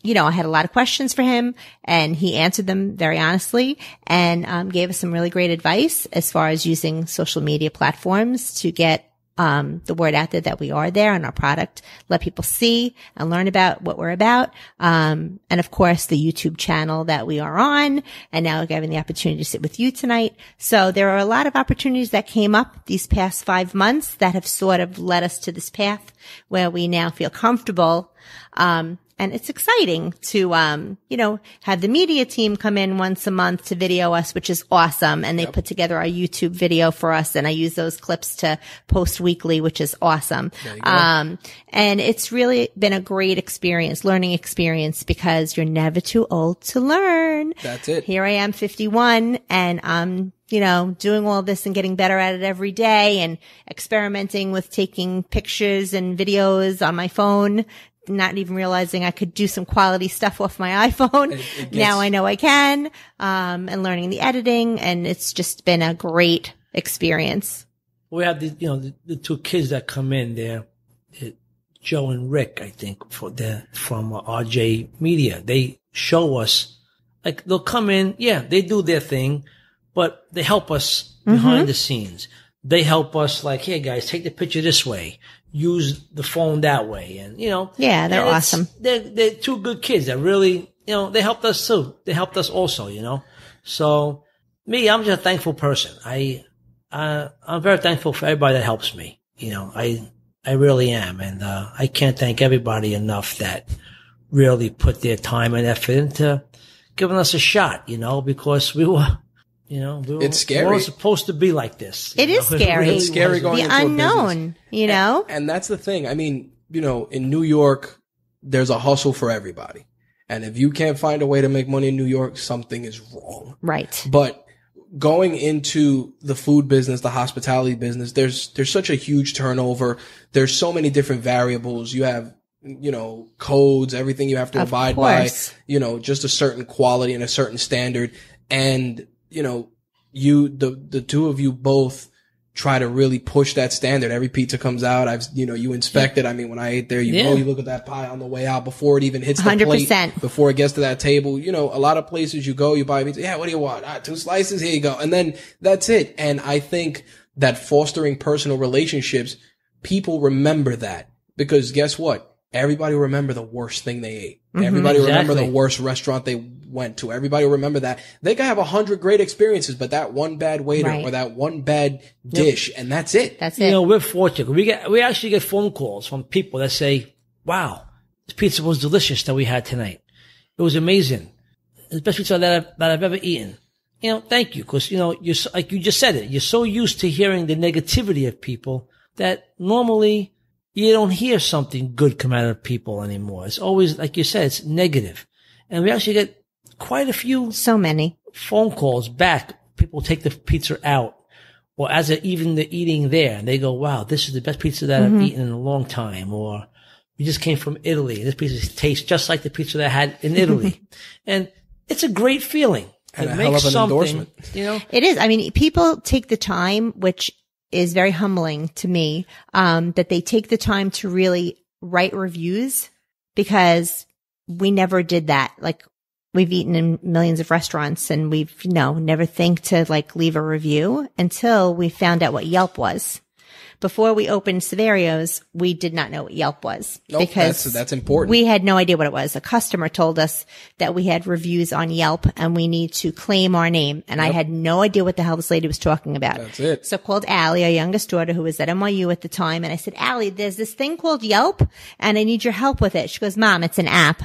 you know, I had a lot of questions for him and he answered them very honestly and um, gave us some really great advice as far as using social media platforms to get um, the word out there that we are there and our product, let people see and learn about what we're about. Um, and of course, the YouTube channel that we are on and now having the opportunity to sit with you tonight. So there are a lot of opportunities that came up these past five months that have sort of led us to this path where we now feel comfortable um, and it's exciting to, um, you know, have the media team come in once a month to video us, which is awesome. And they put together our YouTube video for us. And I use those clips to post weekly, which is awesome. Um, and it's really been a great experience, learning experience because you're never too old to learn. that's it. Here I am 51 and I'm, you know, doing all this and getting better at it every day and experimenting with taking pictures and videos on my phone, not even realizing I could do some quality stuff off my iPhone. It- it now I know I can, um, and learning the editing and it's just been a great experience. We have the, you know, the, the two kids that come in there, Joe and Rick, I think, for the, from uh, RJ Media. They show us, like, they'll come in, yeah, they do their thing, but they help us behind the scenes. They help us, like, hey guys, take the picture this way, use the phone that way, and you know, Yeah, they're awesome. They're they're two good kids that really, you know, they helped us too. They helped us also, you know. So me, I'm just a thankful person. I, uh, I'm very thankful for everybody that helps me. You know, I, I really am. And, uh, I can't thank everybody enough that really put their time and effort into giving us a shot, you know, because we were, you know, we were, It's scary. we weren't supposed to be like this. It you is scary. It's scary going The into a business. unknown, you know? And that's the thing. I mean, you know, in New York, there's a hustle for everybody. And if you can't find a way to make money in New York, something is wrong. Right. But going into the food business, the hospitality business, there's there's such a huge turnover. There's so many different variables. You have you know codes, everything you have to Of abide course. by. You know, just a certain quality and a certain standard. And you know, you the the two of you both try to really push that standard. Every pizza comes out, I've you know you inspect it. I mean, when I ate there, you Yeah. know, you look at that pie on the way out before it even hits the plate, 100%. before it gets to that table. You know, a lot of places you go, you buy pizza. Yeah, what do you want? Ah, two slices. Here you go, and then that's it. And I think that fostering personal relationships, people remember that because guess what? Everybody remember the worst thing they ate. Everybody will remember the worst restaurant they went to. Everybody will remember that. They can have a hundred great experiences, but that one bad waiter Right. or that one bad dish, and that's it. That's it. You know, we're fortunate. We get, we actually get phone calls from people that say, wow, this pizza was delicious that we had tonight. It was amazing. It's the best pizza that I've, that I've ever eaten. You know, thank you. Cause, you know, you're, so- like you just said it, you're so used to hearing the negativity of people that normally you don't hear something good come out of people anymore. It's always, like you said, it's negative. And we actually get quite a few So many. phone calls back. People take the pizza out, or as they're even the eating there, and they go, "Wow, this is the best pizza that Mm-hmm. I've eaten in a long time." Or we just came from Italy. This pizza tastes just like the pizza that I had in Italy, and it's a great feeling. And it a hell makes of an something, endorsement. you know. It is. I mean, people take the time, which is very humbling to me, um, that they take the time to really write reviews because we never did that. Like we've eaten in millions of restaurants and we've, you know, never think to like leave a review until we found out what Yelp was. Before we opened Saverio's, we did not know what Yelp was Nope, because that's- that's important. We had no idea what it was. A customer told us that we had reviews on Yelp and we need to claim our name. And I had no idea what the hell this lady was talking about. That's it. So called Allie, our youngest daughter, who was at NYU at the time. And I said, Allie, there's this thing called Yelp and I need your help with it. She goes, mom, it's an app.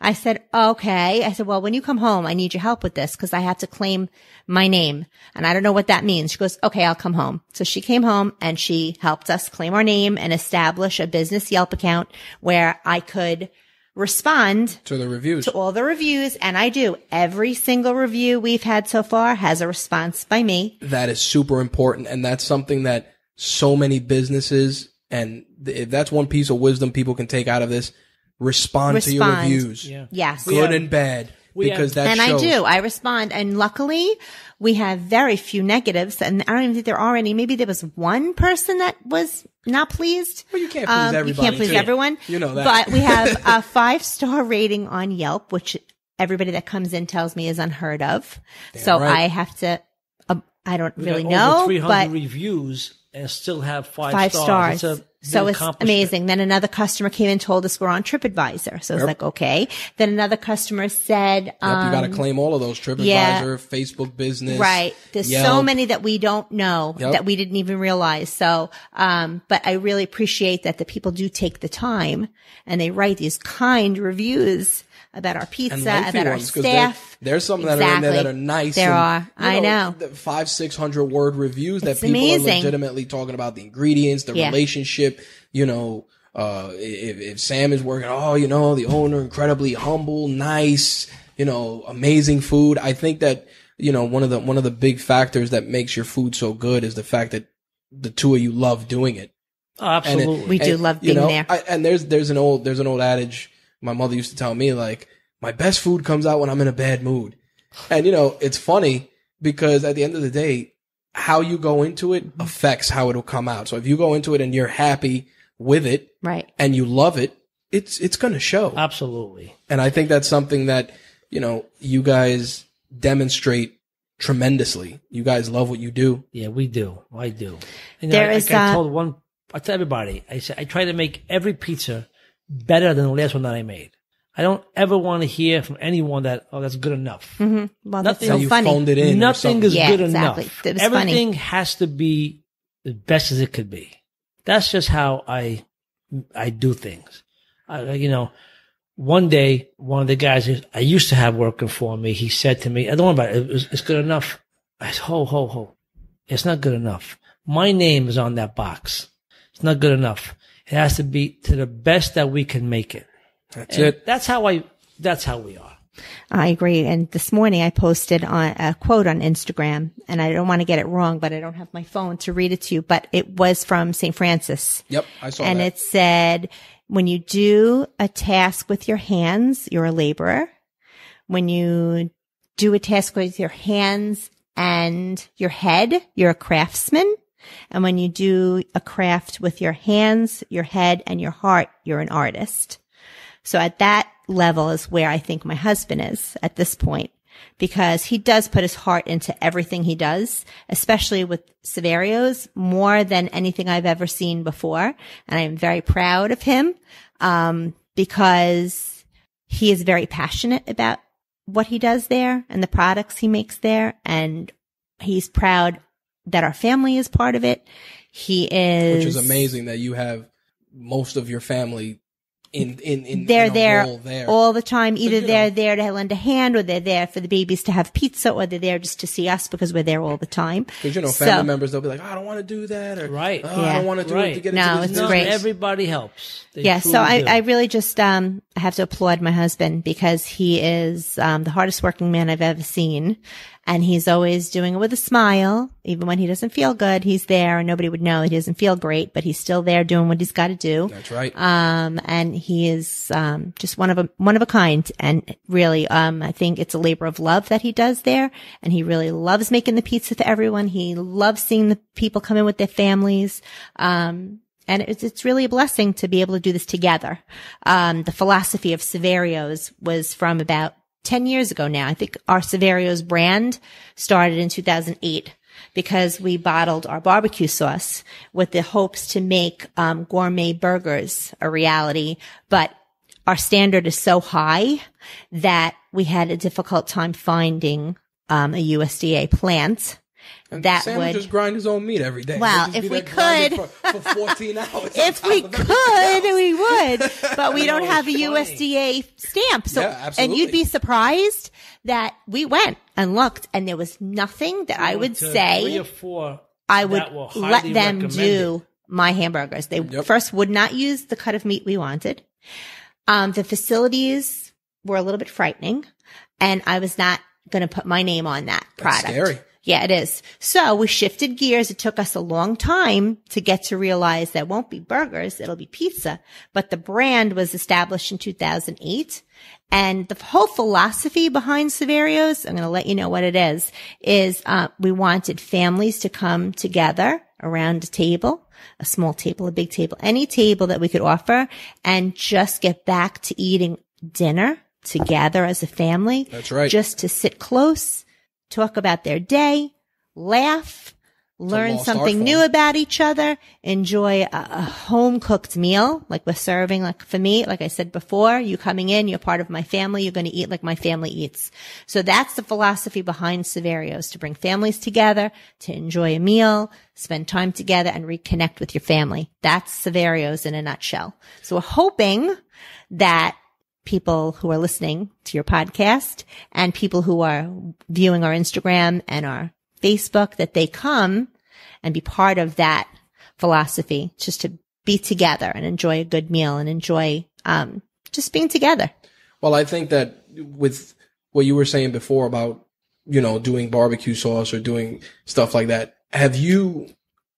I said, okay. I said, well, when you come home, I need your help with this because I have to claim my name and I don't know what that means. She goes, okay, I'll come home. So she came home and she helped us claim our name and establish a business Yelp account where I could respond To the reviews. to all the reviews. And I do. Every single review we've had so far has a response by me. that is super important and that's something that so many businesses and if that's one piece of wisdom people can take out of this respond, to your reviews Yeah. Yes. Good have- and bad we because have- that and shows I do. I respond. And luckily, we have very few negatives. And I don't even think there are any. Maybe there was one person that was not pleased. Well, you can't please Um, You can't please too. everyone. You know that. But we have a five star rating on Yelp, which everybody that comes in tells me is unheard of. so right. I have to, um, I don't We really got know, over 300 but reviews and still have five, five stars. stars. It's so it's amazing. Then another customer came and told us we're on TripAdvisor. So it's Yep. like, okay. Then another customer said, Yep, um, you got to claim all of those TripAdvisor, yeah. Facebook business. Right. There's so many that we don't know Yep. that we didn't even realize. So, um, but I really appreciate that the people do take the time and they write these kind reviews about our pizza, about our ones, 'cause there- staff. There's some that are in there that are nice. There and, are. you I know. Five, six hundred word reviews that people amazing. are legitimately talking about the ingredients, the Yeah. relationship. You know, uh, if, if Sam is working, oh, you know, the owner incredibly humble, nice, you know, amazing food. I think that you know one of the one of the big factors that makes your food so good is the fact that the two of you love doing it. Oh, And it- absolutely. We do and, love you being know, there. I, and there's there's an old there's an old adage my mother used to tell me like my best food comes out when I'm in a bad mood, and you know it's funny because at the end of the day, how you go into it Mm-hmm. affects how it'll come out. So if you go into it and you're happy with it Right. and you love it, it's it's gonna show. absolutely. And I think that's something that, you know, you guys demonstrate tremendously. You guys love what you do. Yeah, we do. I do. And There I, is, like I uh, told one, I tell everybody, I said, I try to make every pizza better than the last one that I made. I don't ever want to hear from anyone that, oh, that's good enough. hmm Well, that's Nothing- so you funny. phoned it in. Nothing is Yeah, good exactly. enough. It was funny. Everything has to be the best as it could be. That's just how I, I do things. I, you know, one day, one of the guys who I used to have working for me, he said to me, I don't worry about it. It's, it's good enough. I said, ho, ho, ho. It's not good enough. My name is on that box. It's not good enough. It has to be to the best that we can make it. That's And it. That's how I, that's how we are. I agree. And this morning I posted on a quote on Instagram and I don't want to get it wrong, but I don't have my phone to read it to you, but it was from St. Francis. Yep, I saw and that. it said, when you do a task with your hands, you're a laborer. When you do a task with your hands and your head, you're a craftsman. And when you do a craft with your hands, your head and your heart, you're an artist. So at that level is where I think my husband is at this point because he does put his heart into everything he does, especially with Saverio's more than anything I've ever seen before. And I'm very proud of him, um, because he is very passionate about what he does there and the products he makes there. And he's proud that our family is part of it. He is, which is amazing that you have most of your family in in in they're in a there, role there. all the time. Either you they're know. there to lend a hand, or they're there for the babies to have pizza, or they're there just to see us because we're there all the time. Because you know, So- family members they'll be like, oh, I don't want to do that, or Right. "Oh, I don't want to do it Right. to get No, into this it's No, great. Everybody helps. They Yeah, so I, do. I really just um I have to applaud my husband because he is um the hardest working man I've ever seen. And he's always doing it with a smile. Even when he doesn't feel good, he's there and nobody would know he doesn't feel great, but he's still there doing what he's got to do. That's right. Um, and he is, um, just one of a, one of a kind. And really, um, I think it's a labor of love that he does there. And he really loves making the pizza for everyone. He loves seeing the people come in with their families. Um, and it's, it's really a blessing to be able to do this together. Um, the philosophy of Saverio's was from about 10 years ago now. I think our Saverio's brand started in 2008 because we bottled our barbecue sauce with the hopes to make um, gourmet burgers a reality. But our standard is so high that we had a difficult time finding um, a USDA plant that Sam would just grind his own meat every day. Well, if we could- for, for 14 hours. if we could, we would, but we don't have a. USDA stamp. So, Yeah, and you'd be surprised that we went and looked and there was nothing that I would To three say or four I would let them do my hamburgers. They Yep. first would not use the cut of meat we wanted. Um, the facilities were a little bit frightening and I was not going to put my name on that That's product. scary. Yeah, it is. So we shifted gears. It took us a long time to get to realize that it won't be burgers. It'll be pizza. But the brand was established in 2008. And the whole philosophy behind Saverio's, I'm going to let you know what it is, is, uh, we wanted families to come together around a table, a small table, a big table, any table that we could offer and just get back to eating dinner together as a family. That's right. Just to sit close, talk about their day, laugh, learn something new about each other, enjoy a, a home cooked meal like we're serving. Like for me, like I said before, you coming in, you're part of my family. You're going to eat like my family eats. So that's the philosophy behind Saverio's to bring families together, to enjoy a meal, spend time together and reconnect with your family. That's Saverio's in a nutshell. So we're hoping that people who are listening to your podcast and people who are viewing our Instagram and our Facebook that they come and be part of that philosophy just to be together and enjoy a good meal and enjoy um, just being together. Well, I think that with what you were saying before about, you know, doing barbecue sauce or doing stuff like that, have you,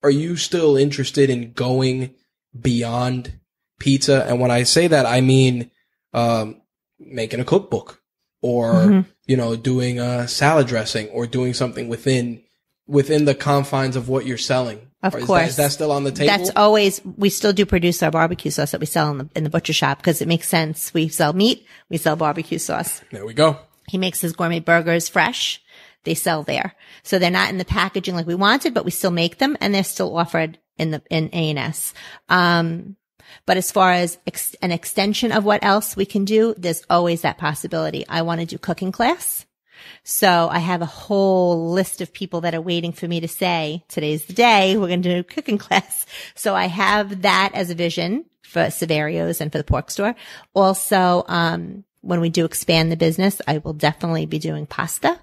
are you still interested in going beyond pizza? And when I say that, I mean, um, making a cookbook or, Mhm. you know, doing a salad dressing or doing something within, within the confines of what you're selling. Of is course. is that still on the table? That's always we still do produce our barbecue sauce that we sell in the in the butcher shop because it makes sense. We sell meat, we sell barbecue sauce. there we go. He makes his gourmet burgers fresh. They sell there. So they're not in the packaging like we wanted, but we still make them and they're still offered in the, in A&S. Um, but as far as ex- an extension of what else we can do, there's always that possibility. I want to do cooking class. So I have a whole list of people that are waiting for me to say, today's the day, we're going to do cooking class. So I have that as a vision for Saverio's and for the pork store. Also, um, when we do expand the business, I will definitely be doing pasta,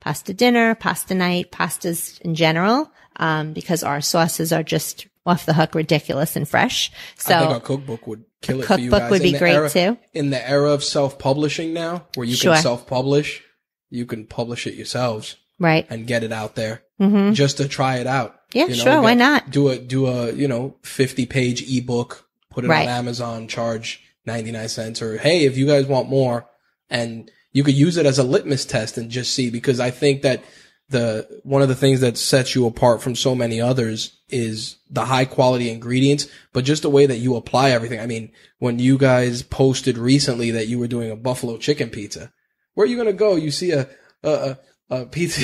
pasta dinner, pasta night, pastas in general, um, because our sauces are just off the hook ridiculous and fresh. I think So a cookbook would kill it for you cookbook guys. would be great era- too. In the era of self-publishing now, where you Sure. can self-publish, you can publish it yourselves Right. and get it out there hmm just to try it out. Yeah, You know, sure. Why not? Do a do a you know fifty page ebook, put it Right. on Amazon, charge ninety nine cents, or hey, if you guys want more, and you could use it as a litmus test and just see because I think that the one of the things that sets you apart from so many others is the high quality ingredients, but just the way that you apply everything. I mean, when you guys posted recently that you were doing a buffalo chicken pizza, where are you gonna go? You see a a, a, a pizza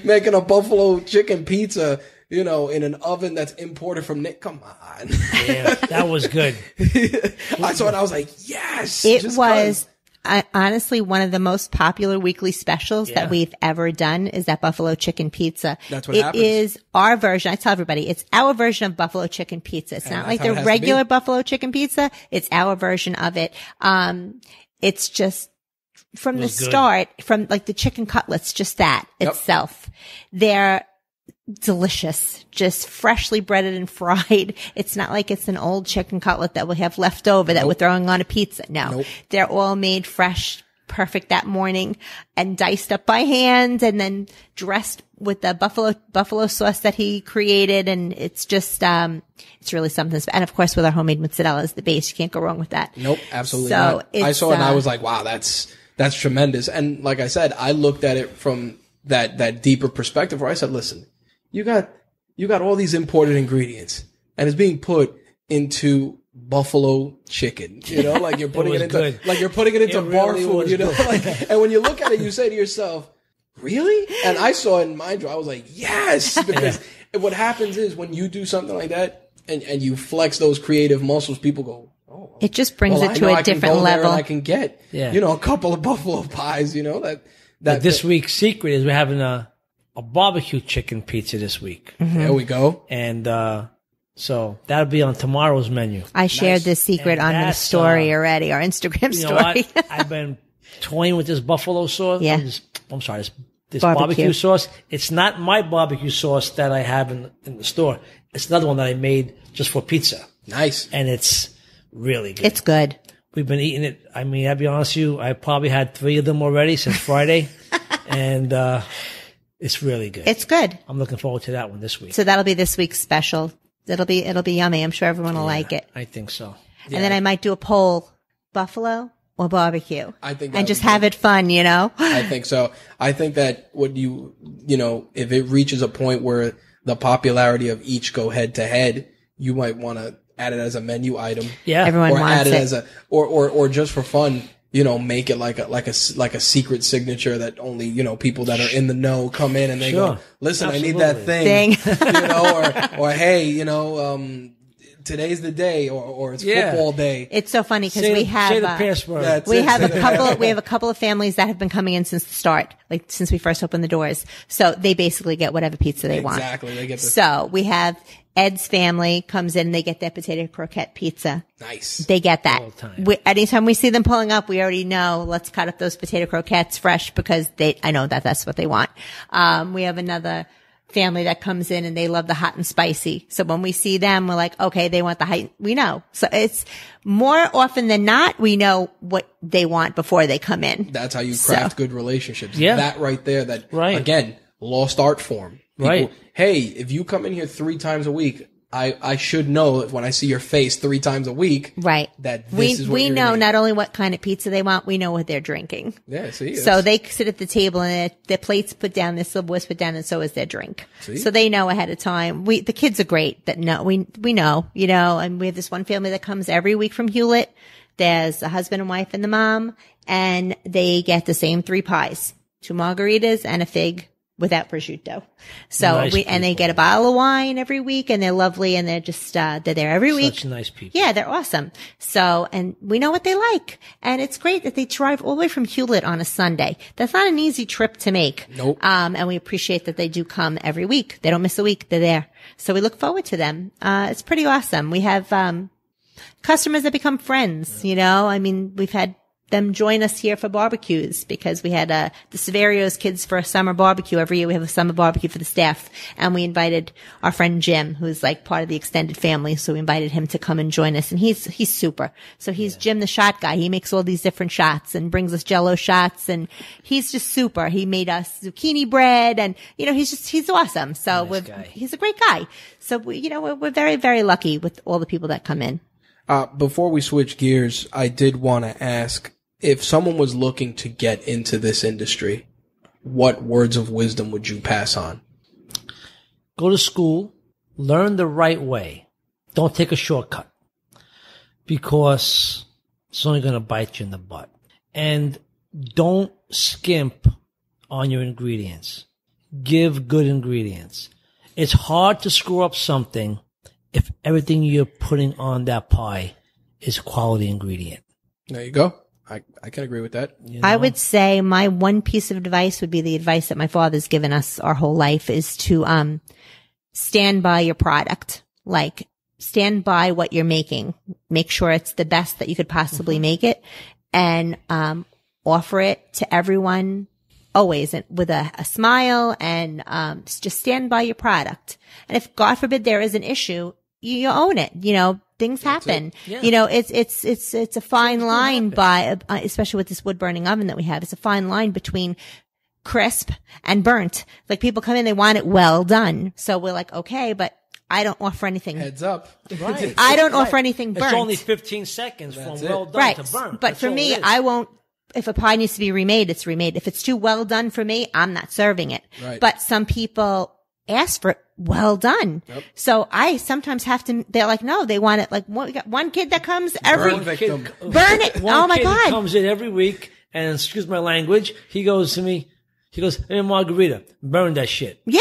making a buffalo chicken pizza, you know, in an oven that's imported from Nick. Come on. Yeah, that was good. I saw it. I was like, yes. It just was 'cause. I, honestly, one of the most popular weekly specials Yeah. that we've ever done is that buffalo chicken pizza. That's what It happens. is our version. I tell everybody it's our version of buffalo chicken pizza. It's not like the regular buffalo chicken pizza. It's our version of it. Um, it's just from the Looks good. start, from like the chicken cutlets, just that Yep. itself. They're delicious, just freshly breaded and fried. It's not like it's an old chicken cutlet that we have left over that we're throwing on a pizza. No, Nope. they're all made fresh, perfect that morning and diced up by hand and then dressed with the buffalo, buffalo sauce that he created. And it's just, um, it's really something. And of course, with our homemade mozzarella as the base, you can't go wrong with that. Nope, absolutely So. I saw it and I uh, was like, wow, that's that's tremendous. And like I said, I looked at it from that that deeper perspective where I said, listen, you got you got all these imported ingredients and it's being put into buffalo chicken. You know, like you're putting it, was into good. like you're putting it into It bar really food, you know? Like and when you look at it, you say to yourself, Really? And I saw it in my draw. I was like, yes, because what happens is when you do something like that and, and you flex those creative muscles, people go, oh, It just brings well, it I to know a I can different go there level. and I can get, Yeah. you know, a couple of buffalo pies. You know that that But this week's secret is we're having a, a barbecue chicken pizza this week. There we go. And, uh, so that'll be on tomorrow's menu. I shared this secret And on the that's, story uh, already, our Instagram You know story. what? I've been toying with this buffalo sauce. Yeah. This- I'm sorry, this, this Barbecue. barbecue. sauce. It's not my barbecue sauce that I have in, in the store. It's another one that I made just for pizza. Nice. And it's really good. it's good. We've been eating it. I mean, I'll be honest with you, I probably had three of them already since Friday. and, uh, it's really good. It's good. I'm looking forward to that one this week. So that'll be this week's special. It'll be, it'll be yummy. I'm sure everyone will like it. I think so. And then I might do a poll, buffalo or barbecue. I think and just be have it fun, you know? I think so. I think that what you, you know, if it reaches a point where the popularity of each go head to head, you might want to add it as a menu item. Yeah. Everyone or add it, it. as a, or, or, or just for fun, you know, make it like a, like a, s- like a secret signature that only, you know, people that are in the know come in and they Sure. go, listen, I need that thing, Thing. you know, or, or hey, you know, um, today's the day or, or it's Yeah. football day. It's so funny because we have, say the uh, password. That's we it. have a couple, we have a couple of families that have been coming in since the start, like since we first opened the doors. So they basically get whatever pizza they want. Exactly. They get the So we have Ed's family comes in, they get their potato croquette pizza. nice. They get that. All the time. We, anytime we see them pulling up, we already know, let's cut up those potato croquettes fresh because they, I know that that's what they want. Um, we have another family that comes in and they love the hot and spicy. So when we see them, we're like, okay, they want the hot, we know. So it's more often than not, we know what they want before they come in. That's how you craft good relationships. Yeah. That right there, that, Right. again, lost art form. People, Right. Hey, if you come in here three times a week, I, I should know that when I see your face three times a week, Right. that this we, is what we you're know gonna not only what kind of pizza they want, we know what they're drinking. Yeah, see? So they sit at the table and their, their plates put down, their silverwares put down, and so is their drink. So they know ahead of time. We, the kids are great that know, we, we know, you know, and we have this one family that comes every week from Hewlett. There's a husband and wife and the mom, and they get the same three pies, two margheritas and a fig without prosciutto. So Nice we, and they get a bottle of wine every week and they're lovely and they're just, uh, they're there every week. Such nice people. Yeah, they're awesome. So, and we know what they like. And it's great that they drive all the way from Hewlett on a Sunday. That's not an easy trip to make. Nope. Um, and we appreciate that they do come every week. They don't miss a week. They're there. So we look forward to them. Uh, it's pretty awesome. We have, um, customers that become friends, you know, I mean, we've had them join us here for barbecues because we had, uh, the Saverio's kids for a summer barbecue. Every year we have a summer barbecue for the staff and we invited our friend Jim, who's like part of the extended family. So we invited him to come and join us and he's, he's super. So he's Jim the shot guy. He makes all these different shots and brings us jello shots and he's just super. He made us zucchini bread and, you know, he's just, he's awesome. So Nice he's a great guy. So we, you know, we're, we're very, very lucky with all the people that come in. Uh, before we switch gears, I did want to ask if someone was looking to get into this industry, what words of wisdom would you pass on? Go to school, learn the right way. Don't take a shortcut because it's only going to bite you in the butt. And don't skimp on your ingredients. Give good ingredients. It's hard to screw up something if everything you're putting on that pie is quality ingredient. There you go. I, I can agree with that. you I would say my one piece of advice would be the advice that my father's given us our whole life is to, um, stand by your product. Like stand by what you're making. Make sure it's the best that you could possibly make it and, um, offer it to everyone always and with a, a smile and, um, just stand by your product. And if God forbid there is an issue, you, you own it. You know, things happen. Yeah. You know, it's, it's, it's, it's a fine line by, uh, especially with this wood burning oven that we have. It's a fine line between crisp and burnt. Like people come in, they want it well done. So we're like, okay, but I don't offer anything. Heads up. Right. I don't Right. offer anything burnt. It's only 15 seconds That's from it. well done right. to burn. But That's for me. I won't. If a pie needs to be remade, it's remade. If it's too well done for me, I'm not serving it. Right. But some people ask for it well done. So I sometimes have to, they're like, no, they want it like one, we got one kid that comes every, Burn victim. burn it. One oh my kid God. comes in every week, and excuse my language, he goes to me, he goes, "Hey, Margherita, burn that shit." yeah.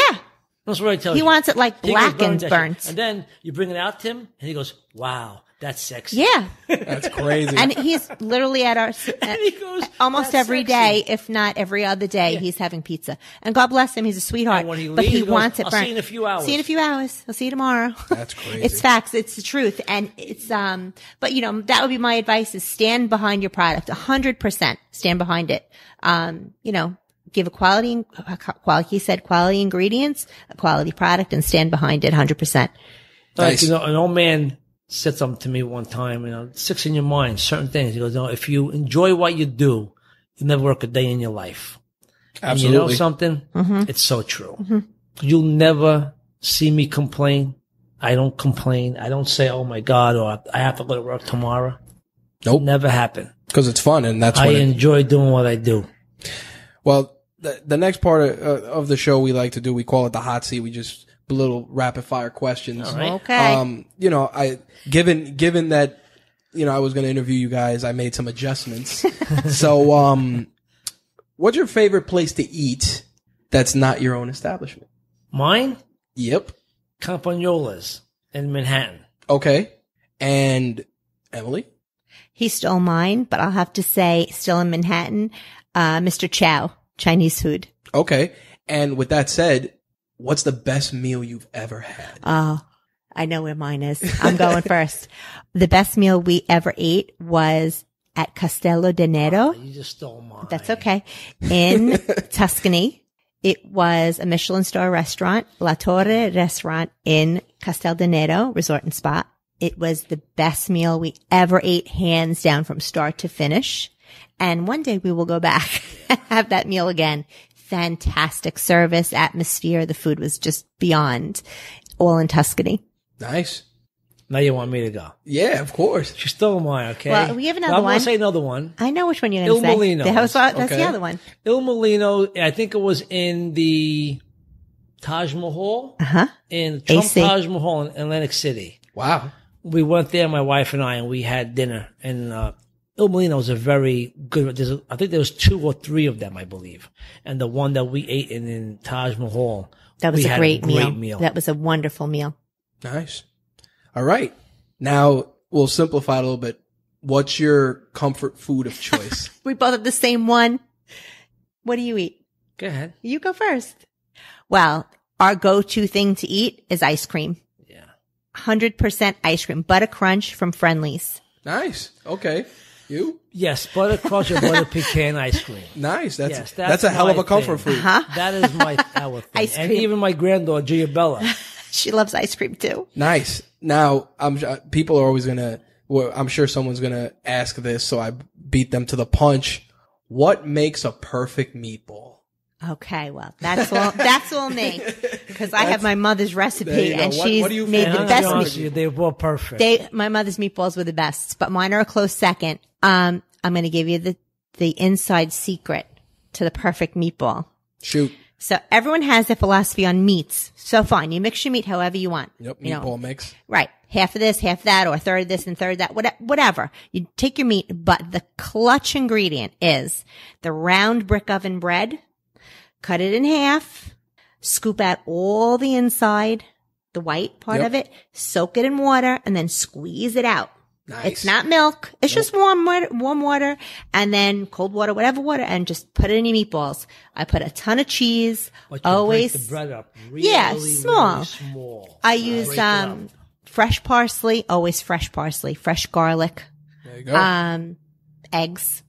That's what I tell him. He you. wants it like He goes, "Burn blackened that shit." burnt. and then you bring it out to him, and he goes, "Wow, that's sexy." Yeah. That's crazy. and he's literally at our, And he goes, almost "That's every sexy." day, if not every other day, he's having pizza. And God bless him, he's a sweetheart. And when he but he he goes, wants it "I'll burnt. see you in a few hours." See you in a few hours. I'll see you tomorrow. That's crazy. It's facts. It's the truth. And it's, um, but you know, that would be my advice is stand behind your product. A hundred percent stand behind it. Um, you know, give a quality, quality, he said quality ingredients, a quality product and stand behind it 100%. Like, Nice. you know, an old man said something to me one time, you know, it sticks in your mind, certain things. He goes, no, if you enjoy what you do, you never work a day in your life. And you know Absolutely. something? It's so true. You'll never see me complain. I don't complain. I don't say, oh my God, or I have to go to work tomorrow. Nope. Never happen. Because it's fun, and that's I what. It, enjoy doing what I do. well, the, the next part of, uh, of the show we like to do, we call it the hot seat. We just little rapid fire questions. All right. Okay. Um, you know, I given given that you know I was going to interview you guys, I made some adjustments. so, um, what's your favorite place to eat that's not your own establishment? Mine, Yep. Campagnolas in Manhattan. Okay. And Emily. He stole mine, but I'll have to say still in Manhattan, uh, Mr. Chow, Chinese food. Okay. And with that said, what's the best meal you've ever had? Oh, I know where mine is. I'm going first. The best meal we ever ate was at Castello del Nero. Oh, you just stole mine. That's okay. In Tuscany. It was a Michelin star restaurant, La Torre restaurant in Castel de Nero Resort and Spa. It was the best meal we ever ate, hands down from start to finish. And one day we will go back and have that meal again. Fantastic service, atmosphere. The food was just beyond all in Tuscany. Nice. Now you want me to go. Yeah, of course. She stole mine, okay? Well, we have another I'm one. gonna say another one. I know which one you're Il going to say. Mulino. That was- that's Okay. the other one. Il Mulino, I think it was in the Taj Mahal, Uh huh. in Trump AC. Taj Mahal in Atlantic City. Wow. We went there, my wife and I, and we had dinner. And uh, Il Mulino is a very good. There's a, I think there was two or three of them, I believe. And the one that we ate in, in Taj Mahal, That was we a had great, great meal. That was a wonderful meal. Nice. All right. Now we'll simplify it a little bit. What's your comfort food of choice? We both have the same one. What do you eat? Go ahead. You go first. Well, our go-to thing to eat is ice cream. Yeah. 100% ice cream. Butter crunch from Friendly's. nice. Okay. You? Yes, butter crunch or butter pecan ice cream. Nice. That's Yes, that's, that's a hell of a comfort thing. food. Huh? That is my our thing. Ice and cream. even my granddaughter, Giabella. She loves ice cream too. Nice. Now, I'm uh, people are always gonna. Well, I'm sure someone's gonna ask this, so I beat them to the punch. What makes a perfect meatball? Okay, well, that's all, that's all me. Cause I have my mother's recipe and What- she's what you made the best I'll be honest meat. with you, they were perfect. They, my mother's meatballs were the best, but mine are a close second. Um, I'm going to give you the, the inside secret to the perfect meatball. Shoot. So everyone has their philosophy on meats. So fine, you mix your meat however you want. Yep. You know, Meatball mix. Right. Half of this, half that, or a third of this and third of that, whate- whatever. You take your meat, but the clutch ingredient is the round brick oven bread. Cut it in half, scoop out all the inside, the white part Yep. of it, soak it in water, and then squeeze it out. Nice. It's not milk. It's just warm water, warm water and then cold water, whatever water, and just put it in your meatballs. I put a ton of cheese. Always. bread up really, Yeah, really small. small. I use um fresh parsley, always fresh parsley, fresh garlic, There you go. um, eggs,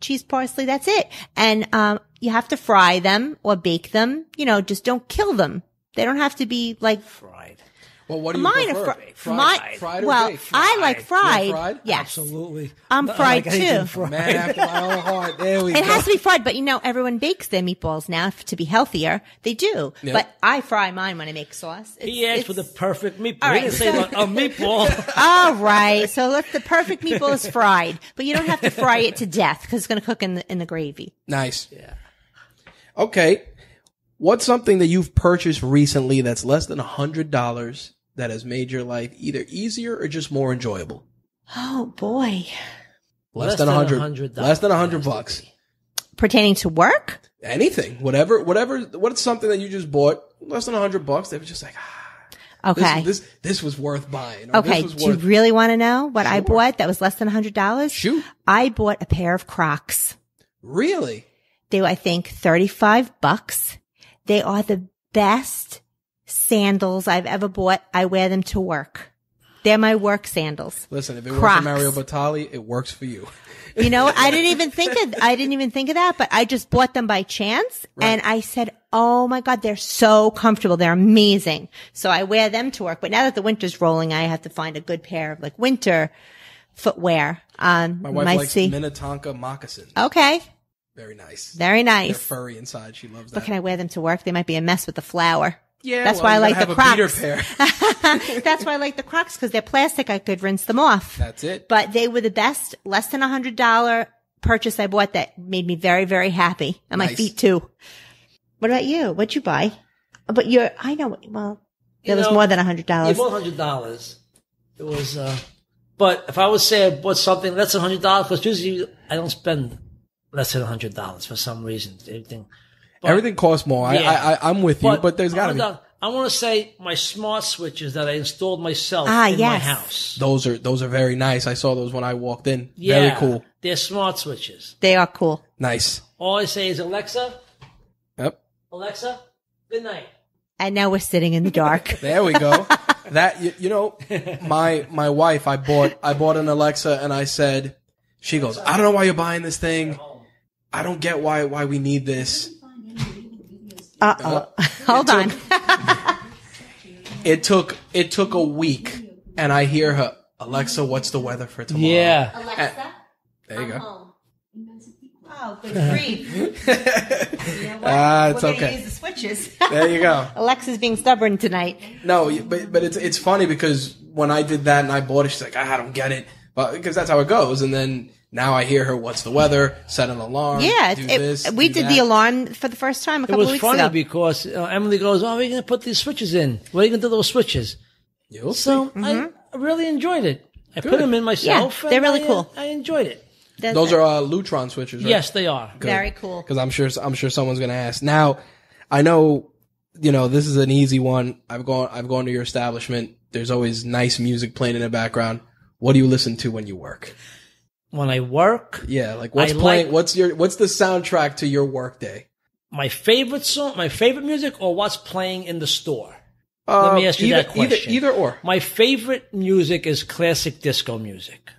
cheese, parsley. That's it. And um, you have to fry them or bake them. You know, just don't kill them. They don't have to be like fried. Well, what do you mine are prefer? fri- fried, mine- fried or well, baked? I like fried. fried? Yes, Absolutely. I'm Not fried like anything too. fried. Man after my own heart. There we It go. has to be fried, but you know, everyone bakes their meatballs now to be healthier. They do, Yep. but I fry mine when I make sauce. It's- He asked for the perfect meatball. All he didn't say like, a meatball. All right, so let the perfect meatball is fried, but you don't have to fry it to death because it's going to cook in the in the gravy. Nice. yeah. Okay. What's something that you've purchased recently that's less than a hundred dollars that has made your life either easier or just more enjoyable? Oh boy, Less, Less than a than hundred. $100. Less than a hundred Has bucks. pertaining to work. Anything, whatever, whatever. What's something that you just bought less than a hundred bucks? They were just like, ah, Okay, this, this this was worth buying. okay. This was Do you really want to know what I bought that was less than a hundred dollars? Shoot. I bought a pair of Crocs. Really? They were, I think, 35 bucks. They are the best sandals I've ever bought. I wear them to work. They're my work sandals. Listen, if it works for Mario Batali, it works for you. You know, I didn't even think of, I didn't even think of that, but I just bought them by chance and I said, Oh my God, they're so comfortable. They're amazing. So I wear them to work. But now that the winter's rolling, I have to find a good pair of like winter footwear. Um, My wife might likes see. Minnetonka moccasins. Okay. Very nice. Very They're nice. furry inside. She loves But can I wear them to work? They might be a mess with the flour. yeah, That's well, why I like the have a beater Crocs. That's why I like the Crocs because they're plastic. I could rinse them off. That's it. But they were the best, less than a hundred dollar purchase I bought that made me very, very happy. And my feet too. What about you? What'd you buy? But you're, I know, well, You it was know, more than a hundred Yeah, dollars. one hundred dollars. It was, uh, but if I would say I bought something less than hundred dollars, because usually I don't spend less than hundred dollars for some reason. Everything, but, Everything costs more. I, Yeah. I, I, I'm with you, but, there's got to be. I want to say my smart switches that I installed myself Ah, in my house. Those are those are very nice. I saw those when I walked in. Yeah, Very cool. They're smart switches. They are cool. Nice. All I say is Alexa, Yep. Alexa, good night. And now we're sitting in the dark. There we go. that you, you know, my my wife. I bought I bought an Alexa, and I said, she goes, I don't know why you're buying this thing. I don't get why why we need this. Uh oh. Hold on. It took it took a week, and I hear her, Alexa, what's the weather for tomorrow? Yeah. Alexa. There you go. Oh, good grief. Ah, it's We're okay. use the switches. There you go. Alexa's being stubborn tonight. No, but but it's it's funny because when I did that and I bought it, she's like, I don't get it, but because that's how it goes. And then now I hear her, "What's the weather?" Set an alarm. Yeah, do it- this. we do did that. the alarm for the first time a It couple of was weeks funny ago. because uh, Emily goes, "Oh, we're going to put these switches in. What are you going to do with those switches?" You'll So see. I really enjoyed it. I put them in myself. Yeah, they're really I, uh, cool. I enjoyed it. That's Those are uh, Lutron switches, right? Yes, they are. very cool. Because I'm sure I'm sure someone's gonna ask. Now, I know, you know, this is an easy one. I've gone I've gone to your establishment. There's always nice music playing in the background. What do you listen to when you work? When I work, Yeah, like what's I playing? like- what's your what's the soundtrack to your work day? my favorite song, my favorite music, or what's playing in the store. Uh, Let me ask you either, that question. Either, either or. My favorite music is classic disco music.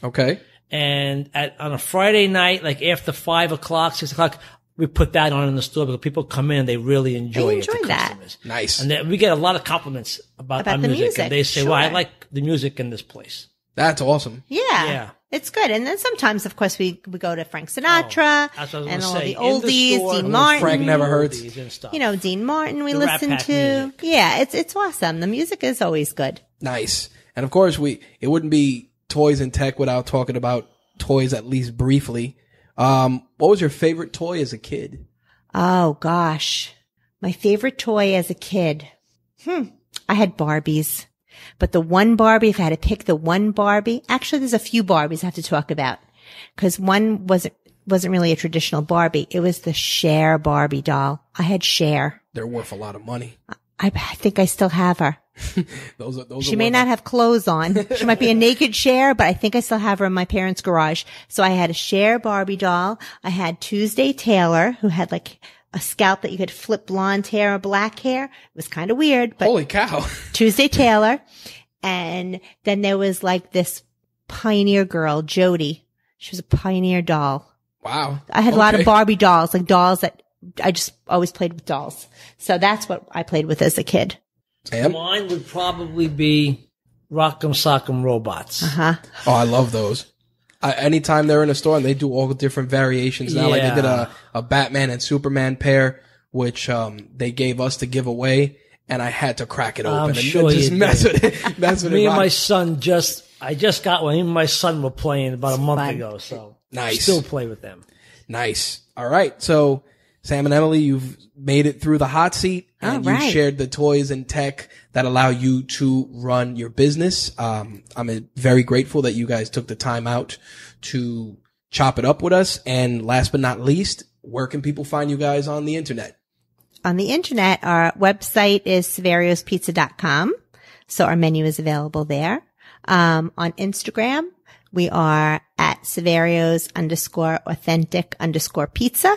Okay. And at, on a Friday night, like after five o'clock, six o'clock, we put that on in the store because people come in, they really enjoy, They it. enjoy that. customers. Nice. And then we get a lot of compliments about, About our the music, music, and they say, "Well, I like the music in this place." That's awesome. Yeah. Yeah. It's good. And then sometimes, of course, we, we go to Frank Sinatra Oh, That's what I was and all say. the In the oldies, store, Dean Martin. Frank never hurts. oldies and stuff. You know, Dean Martin we The listen to. music. Yeah, it's, it's awesome. The music is always good. Nice. And of course, we it wouldn't be toys and tech without talking about toys at least briefly. Um, what was your favorite toy as a kid? Oh gosh. My favorite toy as a kid. Hmm. I had Barbies. But the one Barbie, if I had to pick the one Barbie, actually there's a few Barbies I have to talk about. Cause one wasn't, wasn't really a traditional Barbie. It was the Cher Barbie doll. I had Cher. They're worth a lot of money. I, I think I still have her. those are those. She may not have clothes on. She might be a naked Cher, but I think I still have her in my parents' garage. So I had a Cher Barbie doll. I had Tuesday Taylor, who had like a scalp that you could flip blonde hair or black hair. It was kind of weird, but Holy cow! Tuesday Taylor. And then there was like this pioneer girl, Jody. She was a pioneer doll. Wow. I had a lot of Barbie dolls, like dolls that I just always played with dolls. So that's what I played with as a kid. Sam? Mine would probably be Rock'em Sock'em Robots. Uh huh. Oh, I love those. I, anytime they're in a store and they do all the different variations now, like they did a, a Batman and Superman pair, which um they gave us to give away, and I had to crack it open I'm and sure just you mess did. with it. Mess with Me it. and my son just, I just got one. Even my son were playing about a month fun. ago, so Nice. still play with them. Nice. All right. So, Sam and Emily, you've made it through the hot seat and All you've right. shared the toys and tech that allow you to run your business. Um, I'm very grateful that you guys took the time out to chop it up with us. And last but not least, where can people find you guys on the internet? On the internet, our website is saveriospizza.com. So our menu is available there. Um, on Instagram, we are at Saverios underscore authentic underscore pizza.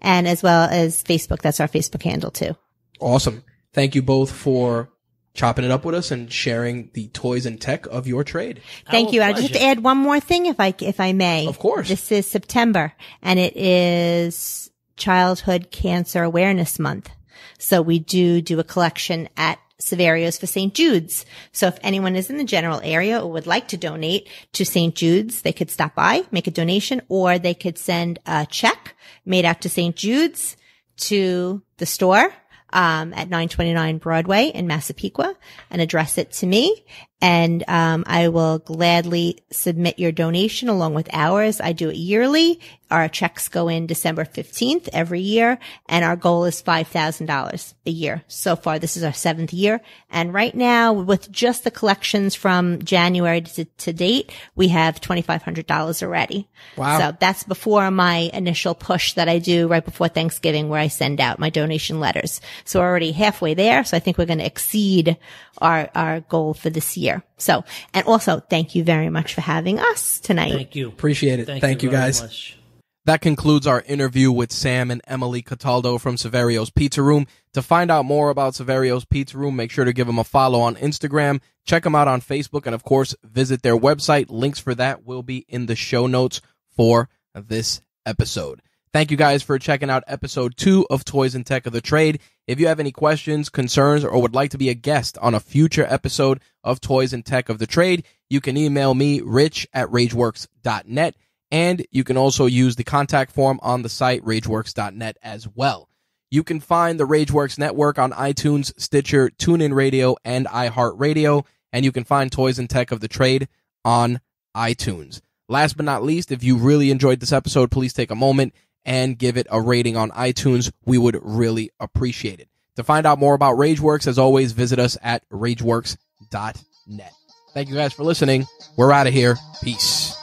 And as well as Facebook, that's our Facebook handle too. Awesome. Thank you both for chopping it up with us and sharing the toys and tech of your trade. Thank Our you. I just have to add one more thing if I, if I may. Of course. This is September and it is Childhood Cancer Awareness Month. So we do do a collection at Saverios for St. Jude's. So if anyone is in the general area or would like to donate to St. Jude's, they could stop by, make a donation, or they could send a check made out to St. Jude's to the store um, at 929 Broadway in Massapequa and address it to me. And um, I will gladly submit your donation along with ours. I do it yearly. Our checks go in December 15th every year, and our goal is $5,000 a year. So far, this is our seventh year. And right now, with just the collections from January to, to date, we have $2,500 already. Wow. So that's before my initial push that I do right before Thanksgiving where I send out my donation letters. So we're already halfway there. So I think we're going to exceed our, our goal for this year. So, and also thank you very much for having us tonight. Thank you. Appreciate it. Thank, you, very guys. much. That concludes our interview with Sam and Emily Cataldo from Saverio's Pizza Room. To find out more about Saverio's Pizza Room, make sure to give them a follow on Instagram, check them out on Facebook, and of course, visit their website. Links for that will be in the show notes for this episode. Thank you guys for checking out episode two of Toys and Tech of the Trade. If you have any questions, concerns, or would like to be a guest on a future episode of Toys and Tech of the Trade, you can email me, rich at rageworks.net. And you can also use the contact form on the site, rageworks.net as well. You can find the Rageworks Network on iTunes, Stitcher, TuneIn Radio, and iHeartRadio. And you can find Toys and Tech of the Trade on iTunes. Last but not least, if you really enjoyed this episode, please take a moment and give it a rating on iTunes. We would really appreciate it. To find out more about Rageworks, as always, visit us at rageworks.net. Thank you guys for listening. We're out of here. Peace.